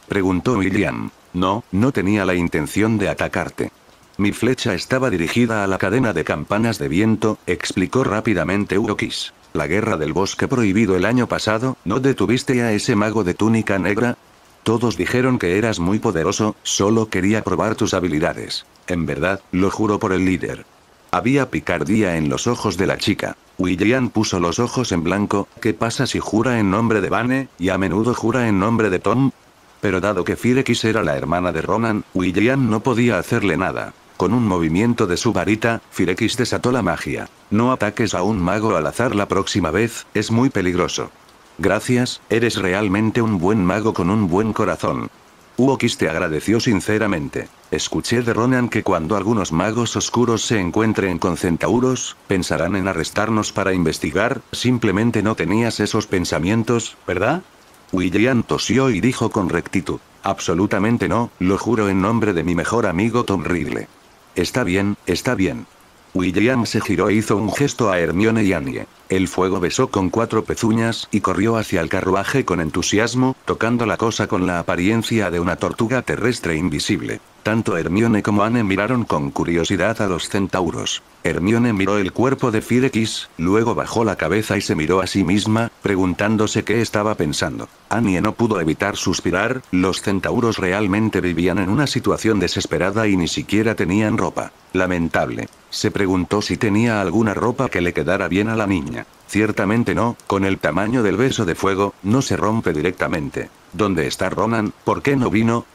Preguntó William. No, no tenía la intención de atacarte. Mi flecha estaba dirigida a la cadena de campanas de viento, explicó rápidamente Urokis. La guerra del bosque prohibido el año pasado, ¿no detuviste a ese mago de túnica negra? Todos dijeron que eras muy poderoso, solo quería probar tus habilidades. En verdad, lo juro por el líder. Había picardía en los ojos de la chica. William puso los ojos en blanco, ¿qué pasa si jura en nombre de Vane, y a menudo jura en nombre de Tom? Pero dado que Firex era la hermana de Ronan, William no podía hacerle nada. Con un movimiento de su varita, Firex desató la magia. No ataques a un mago al azar la próxima vez, es muy peligroso. Gracias, eres realmente un buen mago con un buen corazón. Uokis te agradeció sinceramente. Escuché de Ronan que cuando algunos magos oscuros se encuentren con centauros, pensarán en arrestarnos para investigar, simplemente no tenías esos pensamientos, ¿verdad? William tosió y dijo con rectitud. Absolutamente no, lo juro en nombre de mi mejor amigo Tom Riddle. Está bien, está bien. William se giró e hizo un gesto a Hermione y Annie. El fuego besó con cuatro pezuñas y corrió hacia el carruaje con entusiasmo, tocando la cosa con la apariencia de una tortuga terrestre invisible. Tanto Hermione como Anne miraron con curiosidad a los centauros. Hermione miró el cuerpo de Firex, luego bajó la cabeza y se miró a sí misma, preguntándose qué estaba pensando. Annie no pudo evitar suspirar, los centauros realmente vivían en una situación desesperada y ni siquiera tenían ropa. Lamentable. Se preguntó si tenía alguna ropa que le quedara bien a la niña. Ciertamente no, con el tamaño del beso de fuego, no se rompe directamente. ¿Dónde está Ronan? ¿Por qué no vino?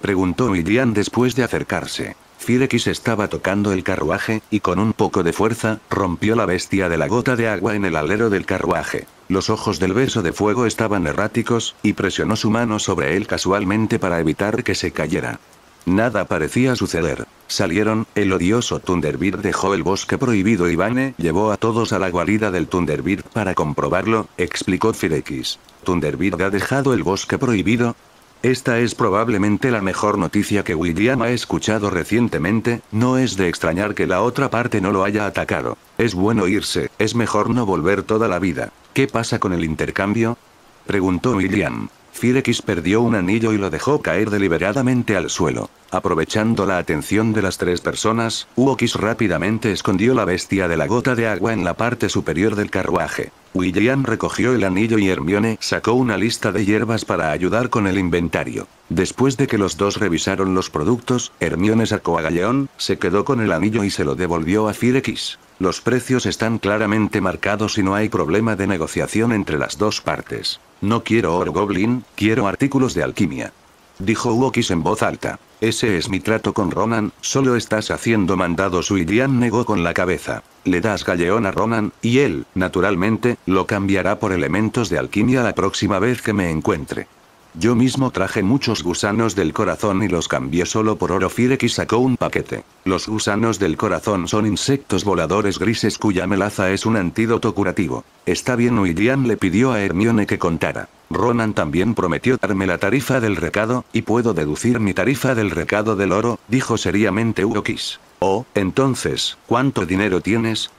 Preguntó William después de acercarse. Firex estaba tocando el carruaje, y con un poco de fuerza, rompió la bestia de la gota de agua en el alero del carruaje. Los ojos del beso de fuego estaban erráticos, y presionó su mano sobre él casualmente para evitar que se cayera. Nada parecía suceder. Salieron, el odioso Thunderbird dejó el bosque prohibido y Vane llevó a todos a la guarida del Thunderbird para comprobarlo, explicó Firex. ¿Thunderbird ha dejado el bosque prohibido? Esta es probablemente la mejor noticia que William ha escuchado recientemente, no es de extrañar que la otra parte no lo haya atacado. Es bueno irse, es mejor no volver toda la vida. ¿Qué pasa con el intercambio? Preguntó William. Firex perdió un anillo y lo dejó caer deliberadamente al suelo. Aprovechando la atención de las tres personas, Uokis rápidamente escondió la bestia de la gota de agua en la parte superior del carruaje. William recogió el anillo y Hermione sacó una lista de hierbas para ayudar con el inventario. Después de que los dos revisaron los productos, Hermione sacó a Galeón, se quedó con el anillo y se lo devolvió a Firex. Los precios están claramente marcados y no hay problema de negociación entre las dos partes. No quiero oro goblin, quiero artículos de alquimia. Dijo Uokis en voz alta. Ese es mi trato con Ronan, solo estás haciendo mandados. William negó con la cabeza. Le das galeón a Ronan, y él, naturalmente, lo cambiará por elementos de alquimia la próxima vez que me encuentre. Yo mismo traje muchos gusanos del corazón y los cambié solo por oro. Firex sacó un paquete. Los gusanos del corazón son insectos voladores grises cuya melaza es un antídoto curativo. Está bien, William le pidió a Hermione que contara. Ronan también prometió darme la tarifa del recado, y puedo deducir mi tarifa del recado del oro, dijo seriamente Uokis. Oh, entonces, ¿cuánto dinero tienes?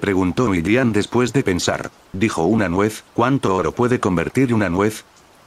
Preguntó William después de pensar. Dijo una nuez, ¿cuánto oro puede convertir una nuez?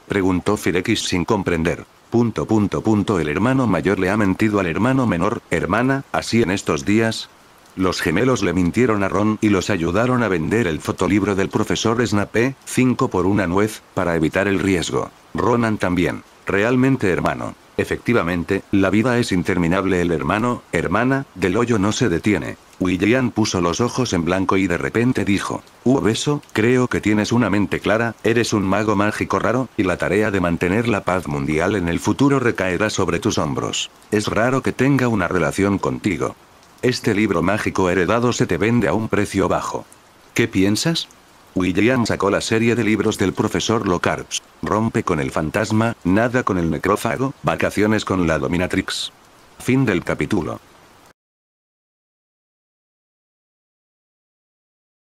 Preguntó Firex sin comprender. Punto punto punto el hermano mayor le ha mentido al hermano menor, hermana, así en estos días. Los gemelos le mintieron a Ron y los ayudaron a vender el fotolibro del profesor Snape, 5 por una nuez, para evitar el riesgo. Ronan también. Realmente hermano. Efectivamente, la vida es interminable. El hermano, hermana, del hoyo no se detiene. William puso los ojos en blanco y de repente dijo, Uh beso, creo que tienes una mente clara, eres un mago mágico raro, y la tarea de mantener la paz mundial en el futuro recaerá sobre tus hombros. Es raro que tenga una relación contigo. Este libro mágico heredado se te vende a un precio bajo. ¿Qué piensas? William sacó la serie de libros del profesor Lockhart. Rompe con el fantasma, nada con el necrófago, vacaciones con la dominatrix. Fin del capítulo.